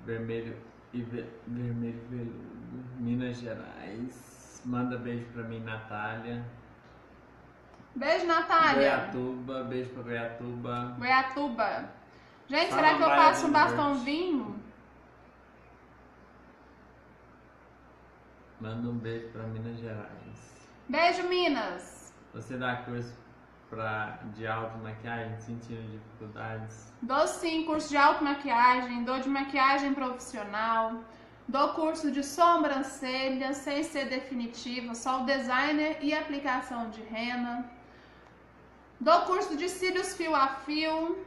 Vermelho e ve- vermelho veludo. Minas Gerais. Manda beijo pra mim, Natália. Beijo, Natália. Goiatuba, beijo pra Goiatuba. Goiatuba. Gente, Só será que eu passo um ali no bastonzinho? Manda um beijo pra Minas Gerais. Beijo, Minas. Você dá curso pra, de automaquiagem, sentindo dificuldades? Dou sim curso de automaquiagem, dou de maquiagem profissional, dou curso de sobrancelha, sem ser definitiva, só o designer e aplicação de rena. Dou curso de cílios fio a fio.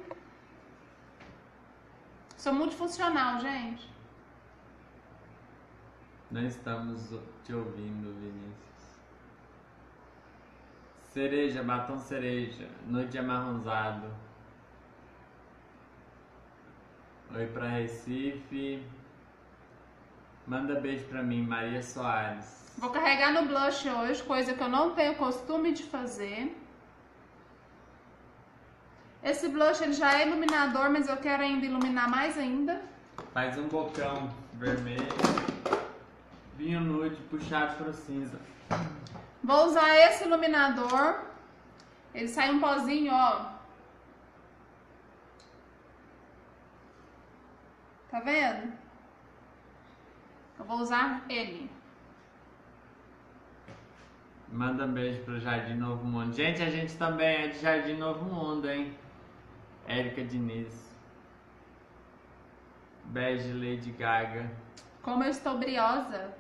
Sou multifuncional, gente. Não estamos te ouvindo, Vinícius. Cereja, batom cereja, noite amarronzado. Oi pra Recife. Manda beijo pra mim, Maria Soares. Vou carregar no blush hoje, coisa que eu não tenho costume de fazer. Esse blush ele já é iluminador, mas eu quero ainda iluminar mais ainda. Faz um bocão vermelho. Vinho nude puxado pro cinza. Vou usar esse iluminador. Ele sai um pozinho, ó. Tá vendo? Eu vou usar ele. Manda um beijo pro Jardim Novo Mundo. Gente, a gente também é de Jardim Novo Mundo, hein? Érica Diniz. Beijo, Lady Gaga. Como eu estou briosa.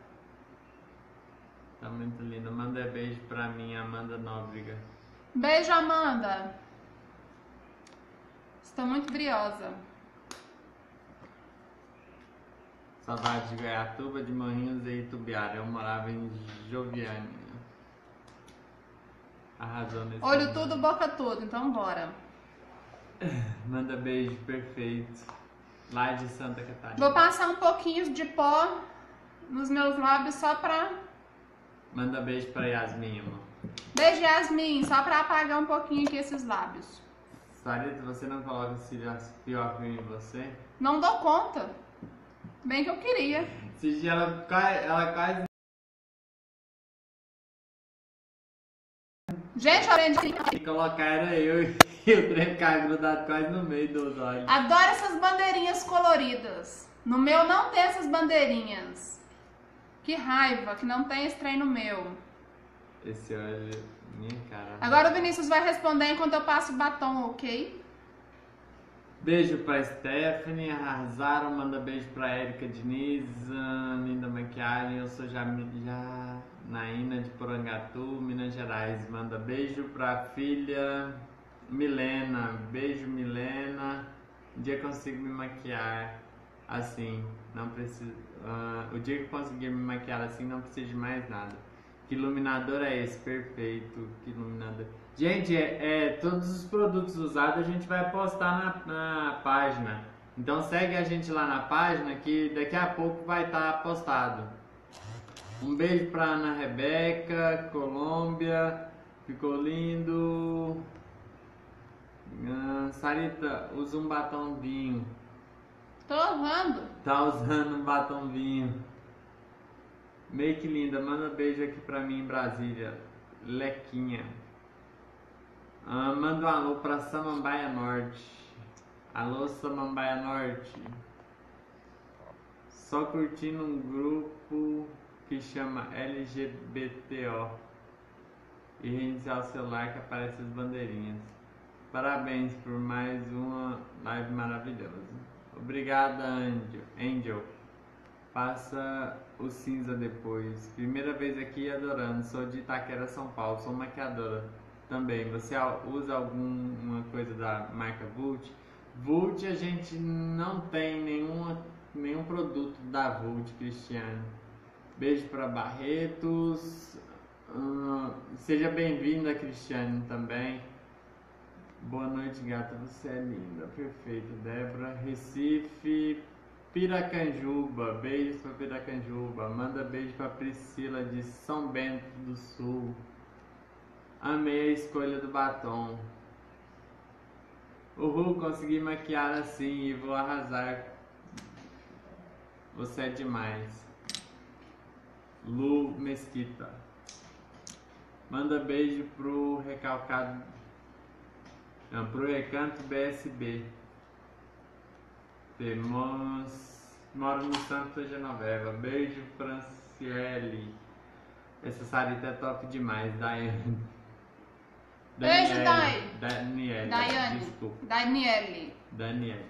Tá muito linda. Manda beijo pra mim, Amanda Nóbrega. Beijo, Amanda. Estou muito briosa. Saudade de Goiatuba, de Morrinhos e Itubiara. Eu morava em Joviânia. Arrasou nesse Olho momento. tudo, boca tudo. Então bora. Manda beijo perfeito. Lá de Santa Catarina. Vou passar um pouquinho de pó nos meus lábios só pra... Manda beijo pra Yasmin, amor. Beijo, Yasmin. Só pra apagar um pouquinho aqui esses lábios. Sarita, você não coloca cílios pior em você? Não dou conta. Bem que eu queria. Esse dia ela, quase- ela quase. Gente, eu aprendi. que colocar era eu e o trem ficava grudado quase no meio dos olhos. Adoro essas bandeirinhas coloridas. No meu não tem essas bandeirinhas. Que raiva que não tem esse trem no meu. Esse olho, minha cara. Agora o Vinícius vai responder enquanto eu passo o batom, ok? Beijo pra Stephanie, arrasaram. Manda beijo pra Erika Diniz, linda maquiagem. Eu sou Janaína de Porangatu, Minas Gerais. Manda beijo pra filha Milena. Beijo, Milena. Um dia consigo me maquiar assim, não preciso. Ah, o dia que eu conseguir me maquiar assim, não preciso de mais nada. Que iluminador é esse? Perfeito. Que iluminador. Gente, é, é, todos os produtos usados a gente vai postar na, na página. Então segue a gente lá na página que daqui a pouco vai estar postado. Um beijo pra Ana Rebeca, Colômbia. Ficou lindo. Ah, Sarita, usa um batom vinho. Tô usando. Tá usando um batom vinho. Make linda, manda beijo aqui pra mim em Brasília. Lequinha. Ah, manda um alô pra Samambaia Norte. Alô Samambaia Norte. Só curtindo um grupo que chama LGBTO. E reiniciar o celular que aparece as bandeirinhas. Parabéns por mais uma live maravilhosa. Obrigada, Angel. Angel. Passa o cinza depois. Primeira vez aqui adorando. Sou de Itaquera, São Paulo. Sou maquiadora também. Você usa alguma coisa da marca Vult? Vult a gente não tem nenhuma, nenhum produto da Vult, Cristiano. Beijo para Barretos. Ah, seja bem-vinda, Cristiane, também. Boa noite, gata. Você é linda. Perfeito. Débora, Recife. Piracanjuba, beijos pra Piracanjuba. Manda beijo pra Priscila de São Bento do Sul. Amei a escolha do batom. Uhul, consegui maquiar assim e vou arrasar. Você é demais. Lu Mesquita. Manda beijo pro recalcado. Não, pro recanto BSB. Temos. Moro no Santa Genoveva. Beijo, Franciele. Essa sarita é top demais, Daiane. Beijo. Dai. Daniele. Daiane. Desculpa. Daniele. Daniele.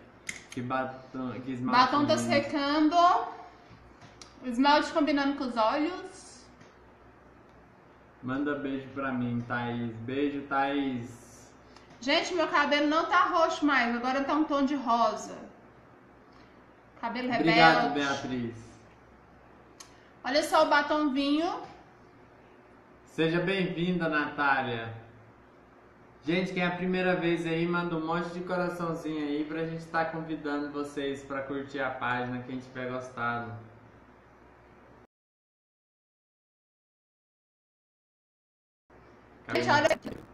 Que batom. Que esmalte Batom tá secando. Esmalte combinando com os olhos. Manda beijo pra mim, Thaís. Beijo, Thaís. Gente, meu cabelo não tá roxo mais, agora tá um tom de rosa. Cabelo rebelde. Obrigado, Beatriz. Olha só o batom vinho. Seja bem-vinda, Natália. Gente, quem é a primeira vez aí, manda um monte de coraçãozinho aí pra gente estar convidando vocês pra curtir a página, quem tiver gostado. Gente, olha aqui.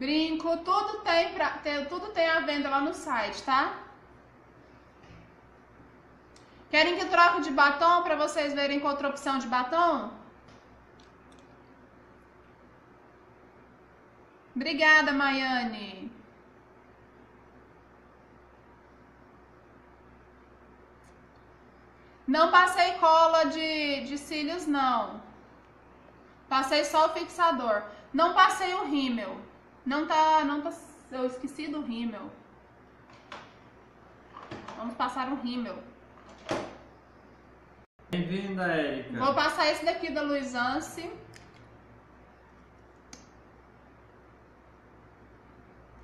Brinco, tudo tem, pra, tem- tudo tem à venda lá no site, tá? Querem que troque de batom pra vocês verem com outra opção de batom? Obrigada, Maiane. Não passei cola de, de cílios, não. Passei só o fixador. Não passei o rímel. Não tá, não tá, eu esqueci do rímel. Vamos passar o rímel. Bem-vinda, Érica. Vou passar esse daqui da Luizance.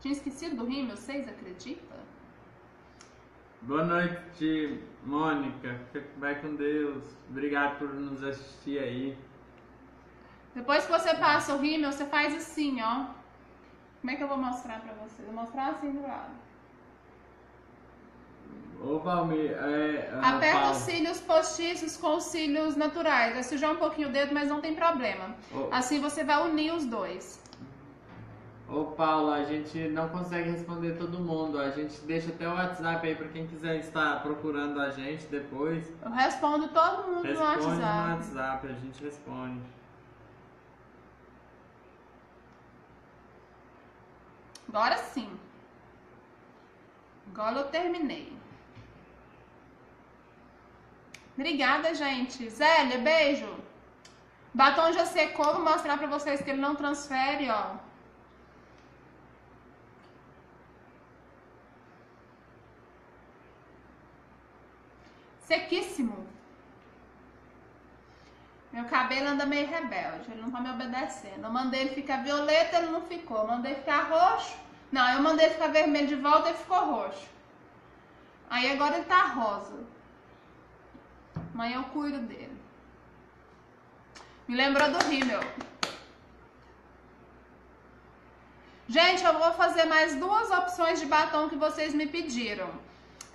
Tinha esquecido do rímel, vocês acreditam? Boa noite, Mônica. Vai com Deus. Obrigado por nos assistir aí. Depois que você passa o rímel, você faz assim, ó. Como é que eu vou mostrar pra vocês? Vou mostrar assim do lado. Ô, Valmir, é. ah, Aperta os cílios postiços com os cílios naturais. Vai sujar um pouquinho o dedo, mas não tem problema. Ô, Assim você vai unir os dois. Ô, Paula, a gente não consegue responder todo mundo. A gente deixa até o WhatsApp aí pra quem quiser estar procurando a gente depois. Eu respondo todo mundo Responde no no WhatsApp. WhatsApp, a gente responde. Agora sim. Agora eu terminei. Obrigada, gente. Zélia, beijo. Batom já secou, vou mostrar pra vocês que ele não transfere, ó. Sequíssimo. Meu cabelo anda meio rebelde, ele não tá me obedecendo. Eu mandei ele ficar violeta, ele não ficou. Eu mandei ficar roxo. Não, eu mandei ficar vermelho de volta e ficou roxo. Aí agora ele tá rosa. Amanhã eu cuido dele. Me lembrou do rímel. Gente, eu vou fazer mais duas opções de batom que vocês me pediram.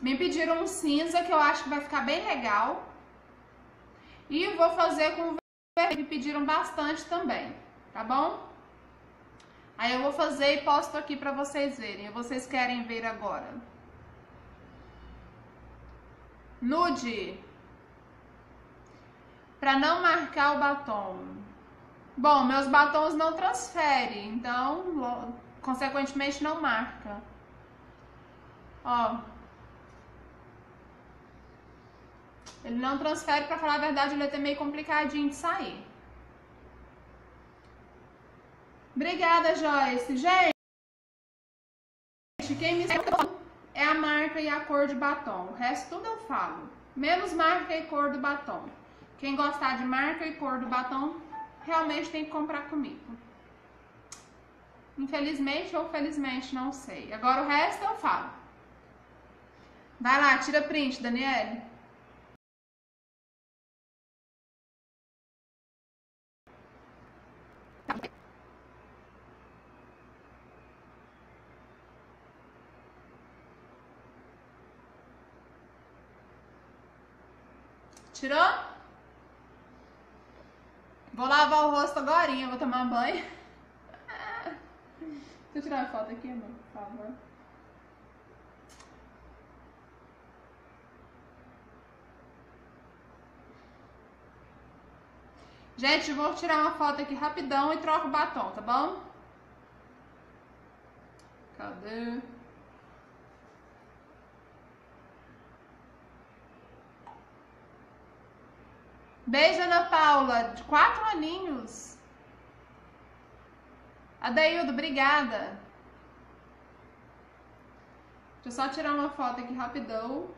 Me pediram um cinza, que eu acho que vai ficar bem legal. E vou fazer com que pediram bastante também, tá bom? Aí eu vou fazer e posto aqui pra vocês verem. Vocês querem ver agora? Nude. Pra não marcar o batom. Bom, meus batons não transferem, então, consequentemente, não marca. Ó. Ele não transfere, pra falar a verdade, ele é até meio complicadinho de sair. Obrigada, Joyce. Gente, quem me é a marca e a cor de batom. O resto tudo eu falo. Menos marca e cor do batom. Quem gostar de marca e cor do batom, realmente tem que comprar comigo. Infelizmente ou felizmente, não sei. Agora o resto eu falo. Vai lá, tira print, Daniele. Tirou? Vou lavar o rosto agora, vou tomar banho. Deixa eu tirar a foto aqui, amor, por favor. Gente, vou tirar uma foto aqui rapidão e troco o batom, tá bom? Cadê? Beijo, Ana Paula, de quatro aninhos. Adeildo, obrigada. Deixa eu só tirar uma foto aqui rapidão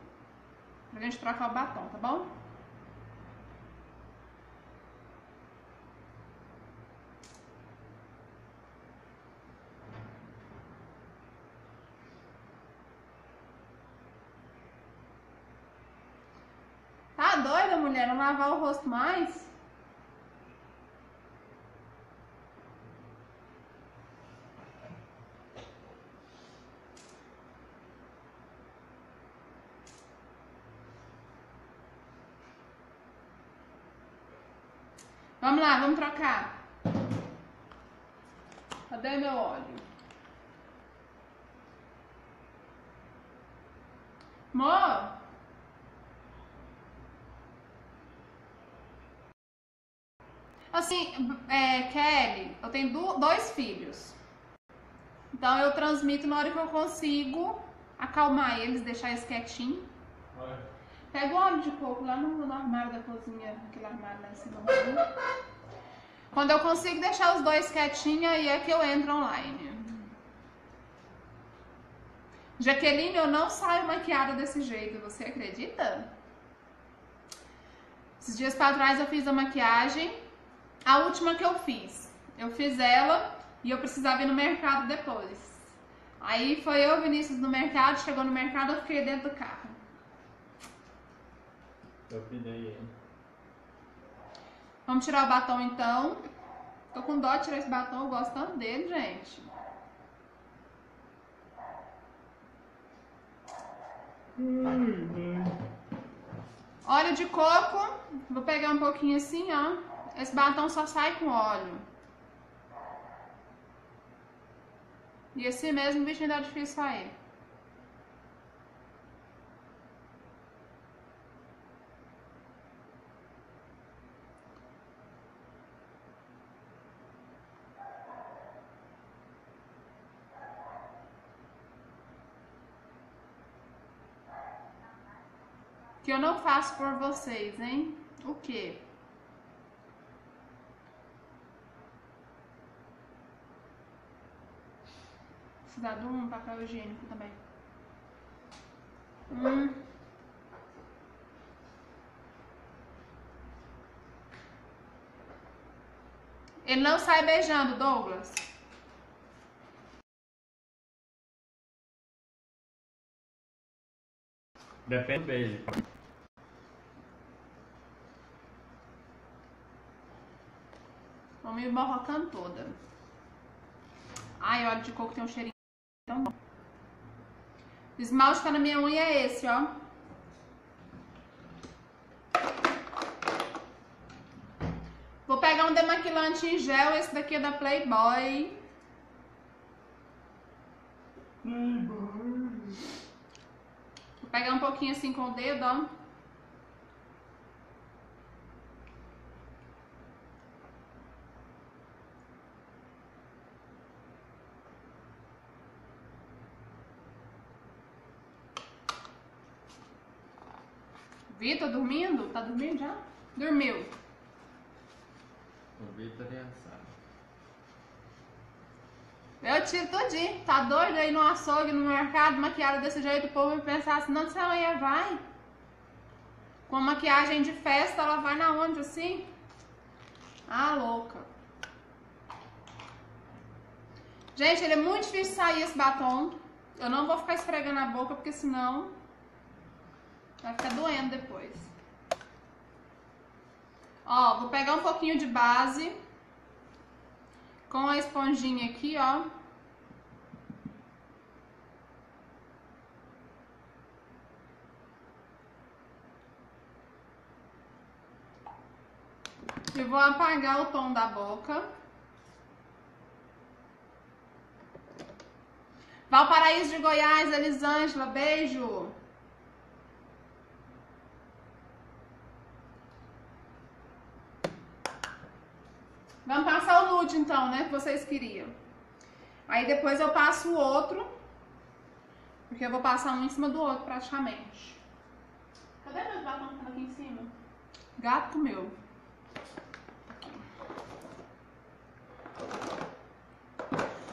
pra gente trocar o batom, tá bom? Tá doida, mulher? Não lavar o rosto mais? Vamos lá, vamos trocar. Cadê meu óleo? Amor? Assim, é, Kelly, eu tenho do- dois filhos. Então eu transmito na hora que eu consigo acalmar eles, deixar eles quietinhos. Pega o óleo de coco lá no, no armário da cozinha, aquele armário lá em cima. Quando eu consigo deixar os dois quietinhos, aí é que eu entro online. Jaqueline, eu não saio maquiada desse jeito, você acredita? Esses dias pra trás eu fiz a maquiagem, a última que eu fiz. Eu fiz ela e eu precisava ir no mercado depois. Aí foi eu, Vinícius, no mercado, chegou no mercado, eu fiquei dentro do carro. Eu pedi ele. Vamos tirar o batom então. Tô com dó de tirar esse batom, eu gosto tanto dele, gente. Óleo de coco, vou pegar um pouquinho assim, ó. Esse batom só sai com óleo. E assim mesmo, o bicho ainda é difícil sair. Que eu não faço por vocês, hein? O quê? De um papel higiênico também. Hum. Ele não sai beijando, Douglas. Depende do beijo. Vou me borrocando toda. Ai, óleo de coco tem um cheirinho tão bom. O esmalte que tá na minha unha é esse, ó. Vou pegar um demaquilante em gel, esse daqui é da Playboy. Vou pegar um pouquinho assim com o dedo, ó. Vitor dormindo? Tá dormindo já? Dormiu. O Vitor e a Sara. Eu tiro tudinho. Tá doido aí no açougue, no mercado, maquiada desse jeito, o povo vai pensar assim, não, essa mulher vai. Com a maquiagem de festa, ela vai na onde assim? Ah, louca. Gente, ele é muito difícil sair esse batom. Eu não vou ficar esfregando a boca, porque senão vai ficar doendo depois. Ó, vou pegar um pouquinho de base com a esponjinha aqui, ó. Eu vou apagar o tom da boca. Valparaíso de Goiás, Elisângela, beijo. Vamos passar o nude então, né? Que vocês queriam. Aí depois eu passo o outro. Porque eu vou passar um em cima do outro praticamente. Cadê meus batom que aqui em cima? Gato meu.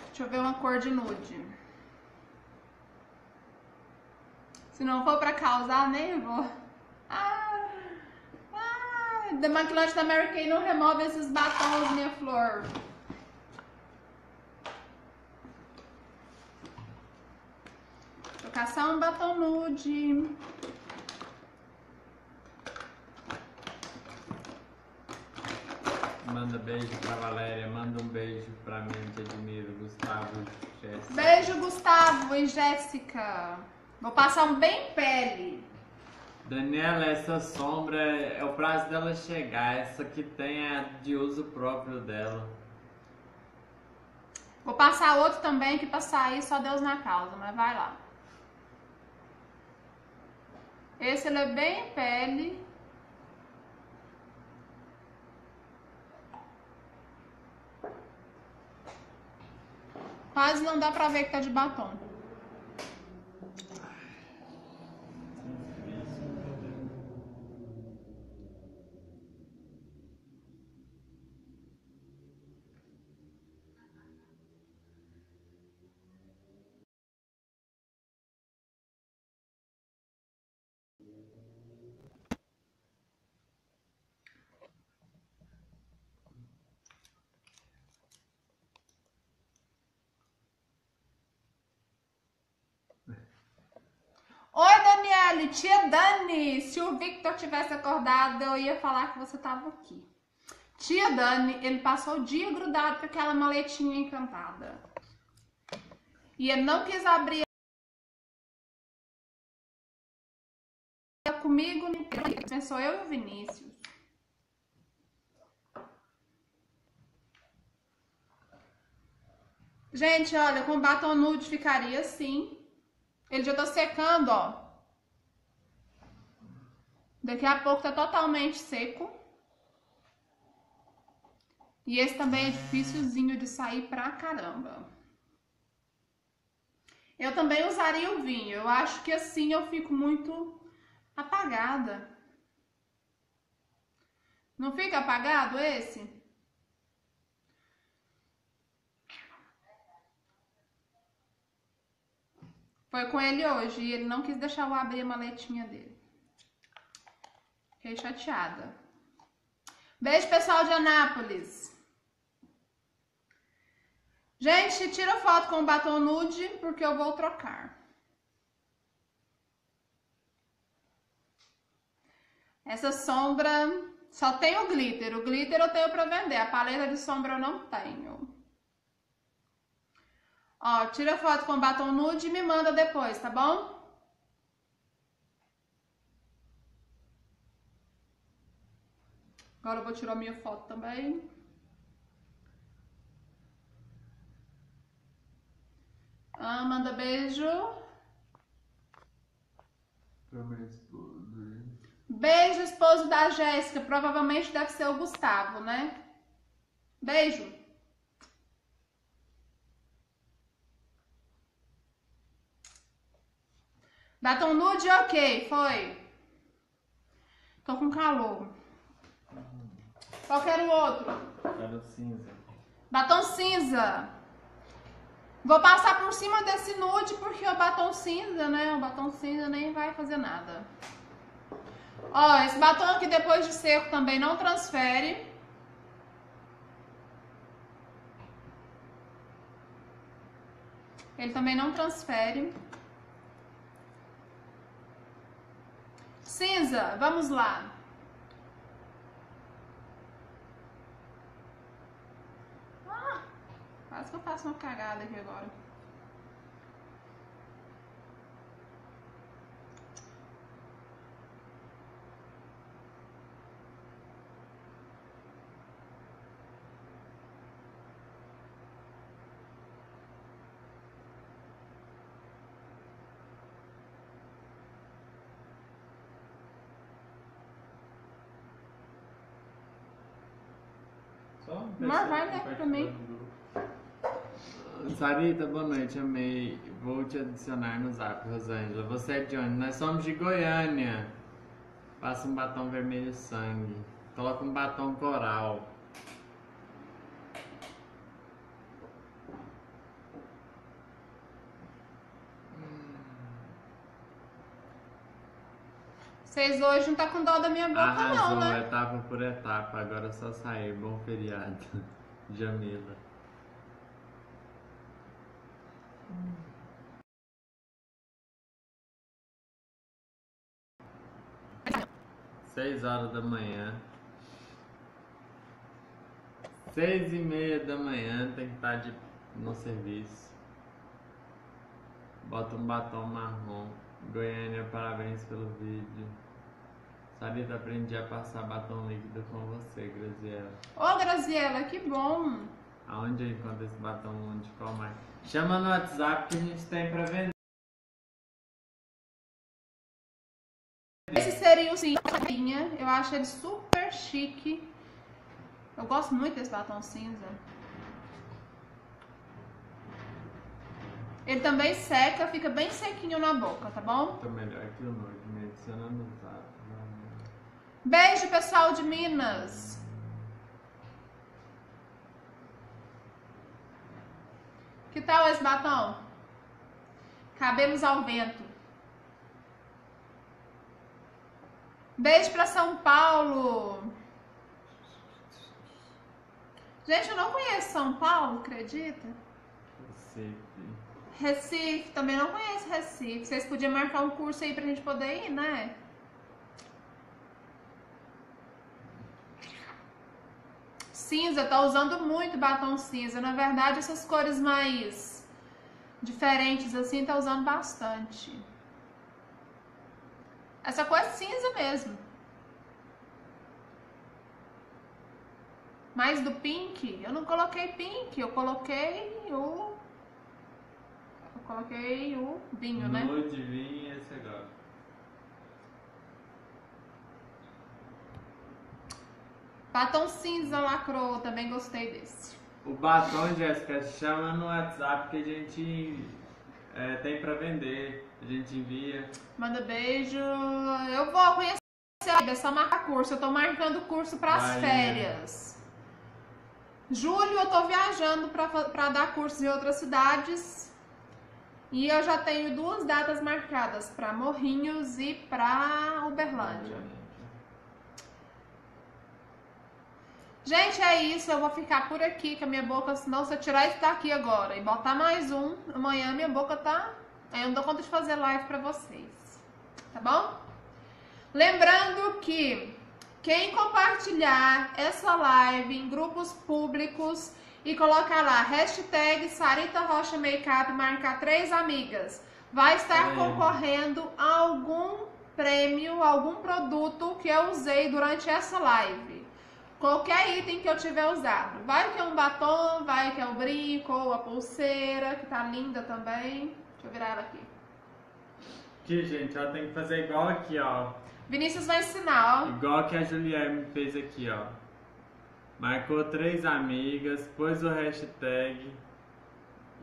Deixa eu ver uma cor de nude. Se não for pra causar, nem vou. Ah, ah, demaquilante da Mary Kay não remove esses batons, minha flor. Vou caçar um batom nude. Manda beijo pra Valéria, manda um beijo pra mim, te admiro, Gustavo, Jéssica. Beijo, Gustavo e Jéssica. Vou passar um bem pele. Daniela, essa sombra é o prazo dela chegar. Essa que tem é de uso próprio dela. Vou passar outro também, que pra sair só Deus na causa, mas vai lá. Esse ele é bem pele. Quase não dá pra ver que tá de batom. Oi, Tia Dani. Se o Victor tivesse acordado, eu ia falar que você tava aqui. Tia Dani, ele passou o dia grudado com aquela maletinha encantada. E ele não quis abrir comigo, pensou eu e o Vinícius. Gente, olha, com batom nude ficaria assim. Ele já tá secando, ó. Daqui a pouco tá totalmente seco. E esse também é dificilzinho de sair pra caramba. Eu também usaria o vinho. Eu acho que assim eu fico muito apagada. Não fica apagado esse? Foi com ele hoje e ele não quis deixar eu abrir a maletinha dele. Fiquei chateada. Beijo, pessoal de Anápolis. Gente, tira foto com o batom nude porque eu vou trocar. Essa sombra só tem o glitter. O glitter eu tenho pra vender. A paleta de sombra eu não tenho. Ó, tira foto com batom nude e me manda depois, tá bom? Agora eu vou tirar minha foto também. Ah, manda beijo. Pra minha esposa. Beijo, esposo da Jéssica. Provavelmente deve ser o Gustavo, né? Beijo. Batom nude, ok, foi. Tô com calor. Qual que era o outro? Era o cinza. Batom cinza. Vou passar por cima desse nude porque o batom cinza, né? O batom cinza nem vai fazer nada. Ó, esse batom aqui depois de seco também não transfere. Ele também não transfere. Cinza, vamos lá. Quase que eu faço uma cagada aqui agora. Só Mas vai, né? Também. Sarita, boa noite, amei. Vou te adicionar no zap, Rosângela. Você é de onde? Nós somos de Goiânia. Passa um batom vermelho sangue. Coloca um batom coral. Vocês hoje não tá com dó da minha boca, Arrasou, não, né? etapa por etapa. Agora é só sair. Bom feriado. Jamila. Seis horas da manhã. Seis e meia da manhã tem que estar de, no serviço. Bota um batom marrom. Goiânia, parabéns pelo vídeo. Sarita, aprendi a passar batom líquido com você, Graziela. Ô, Graziela, que bom. Aonde eu encontro esse batom? Onde? Qual mais? Chama no WhatsApp que a gente tem pra vender. Esse seria o sim, eu acho ele super chique. Eu gosto muito desse batom cinza. Ele também seca, fica bem sequinho na boca, tá bom? Tô melhor que o no zap. Beijo, pessoal de Minas. Que tal esse batom? Cabelos ao vento. Beijo pra São Paulo. Gente, eu não conheço São Paulo, acredita? Recife. Recife, também não conheço Recife. Vocês podiam marcar um curso aí pra gente poder ir, né? Cinza, tá usando muito batom cinza. Na verdade, essas cores mais diferentes assim, tá usando bastante. Essa cor é cinza mesmo. Mais do pink, eu não coloquei pink, eu coloquei o. Eu coloquei o vinho, né? Nude, vinho e esse agora. Batom cinza lacrou, também gostei desse. O batom, Jéssica, chama no WhatsApp que a gente é, tem pra vender. A gente envia. Manda beijo. Eu vou conhecer, é só marcar curso. Eu tô marcando curso para as Vai, férias. Julho eu tô viajando pra dar cursos em outras cidades. E eu já tenho duas datas marcadas para Morrinhos e para Uberlândia. Gente, é isso. Eu vou ficar por aqui com a minha boca. Senão, se eu tirar isso daqui agora e botar mais um, amanhã minha boca tá. Aí eu não dou conta de fazer live pra vocês. Tá bom? Lembrando que quem compartilhar essa live em grupos públicos e colocar lá hashtag Sarita Rocha Makeup, marcar três amigas, vai estar É. concorrendo a algum prêmio, algum produto que eu usei durante essa live. Qualquer item que eu tiver usado. Vai que é um batom, vai que é o brinco, ou a pulseira, que tá linda também. Deixa eu virar ela aqui. Aqui, gente, ó, tem que fazer igual aqui, ó. Vinícius vai ensinar, ó. Igual que a Juliane fez aqui, ó. Marcou três amigas, pôs o hashtag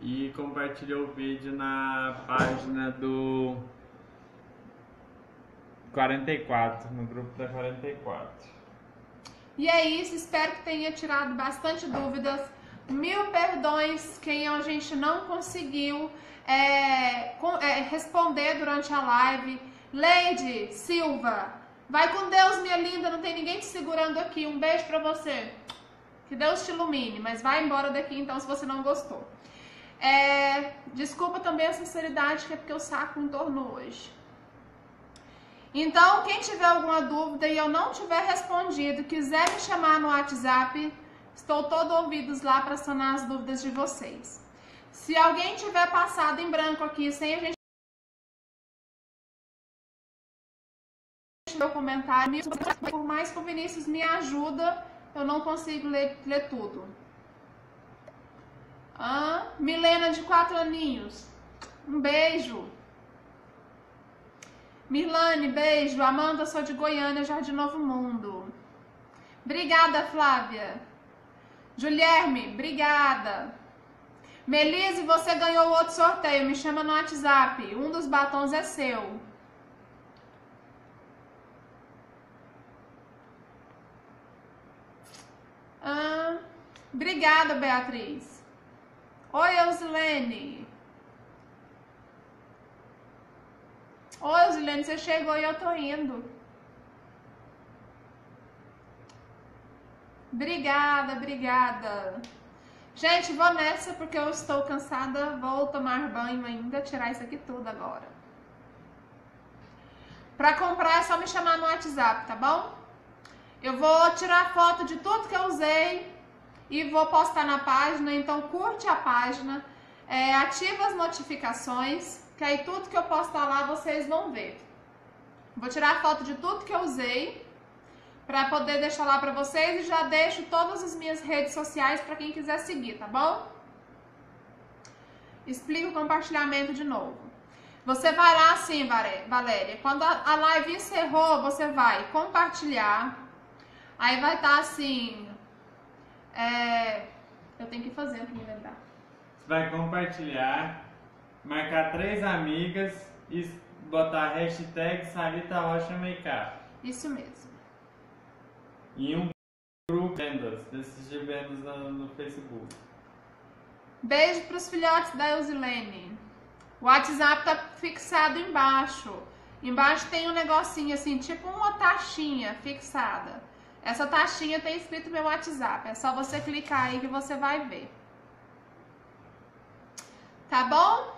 e compartilhou o vídeo na página do 44, no grupo da 44. E é isso, espero que tenha tirado bastante dúvidas. Mil perdões quem a gente não conseguiu é, é, responder durante a live. Leide Silva, vai com Deus, minha linda, não tem ninguém te segurando aqui. Um beijo pra você. Que Deus te ilumine, mas vai embora daqui então se você não gostou. É, desculpa também a sinceridade, que é porque o saco entornou hoje. Então, quem tiver alguma dúvida e eu não tiver respondido, quiser me chamar no WhatsApp, estou todo ouvidos lá para sanar as dúvidas de vocês. Se alguém tiver passado em branco aqui sem a gente meu comentário, por mais que o Vinícius me ajuda, eu não consigo ler, ler tudo. Milena de quatro aninhos, um beijo. Mirlane, beijo. Amanda, sou de Goiânia, Jardim Novo Mundo. Obrigada, Flávia. Julierme, obrigada. Melise, você ganhou outro sorteio. Me chama no WhatsApp. Um dos batons é seu. Ah, obrigada, Beatriz. Oi, Eusilene. Oi, Eusilene, você chegou e eu tô indo. Obrigada, obrigada. Gente, vou nessa porque eu estou cansada. Vou tomar banho ainda, tirar isso aqui tudo agora. Para comprar é só me chamar no WhatsApp, tá bom? Eu vou tirar foto de tudo que eu usei e vou postar na página. Então curte a página, é, ativa as notificações, que aí tudo que eu postar lá vocês vão ver. Vou tirar foto de tudo que eu usei para poder deixar lá para vocês e já deixo todas as minhas redes sociais para quem quiser seguir, tá bom? Explico o compartilhamento de novo. Você vai lá assim, Valéria. Quando a live encerrou, você vai compartilhar. Aí vai estar tá assim. É... Eu tenho que fazer para me lembrar. Você vai compartilhar, marcar três amigas e botar hashtag Sarita Rocha Makeup. Isso mesmo. E um grupo de vendas, desses de vendas no, no Facebook. Beijo para os filhotes da Eusilene. O WhatsApp tá fixado embaixo. Embaixo tem um negocinho assim, tipo uma taxinha fixada. Essa taxinha tem escrito meu WhatsApp. É só você clicar aí que você vai ver. Tá bom?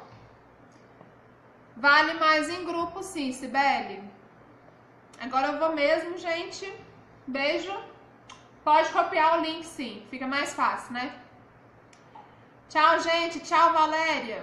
Vale mais em grupo sim, Sibeli. Agora eu vou mesmo, gente. Beijo. Pode copiar o link sim, fica mais fácil, né? Tchau, gente. Tchau, Valéria.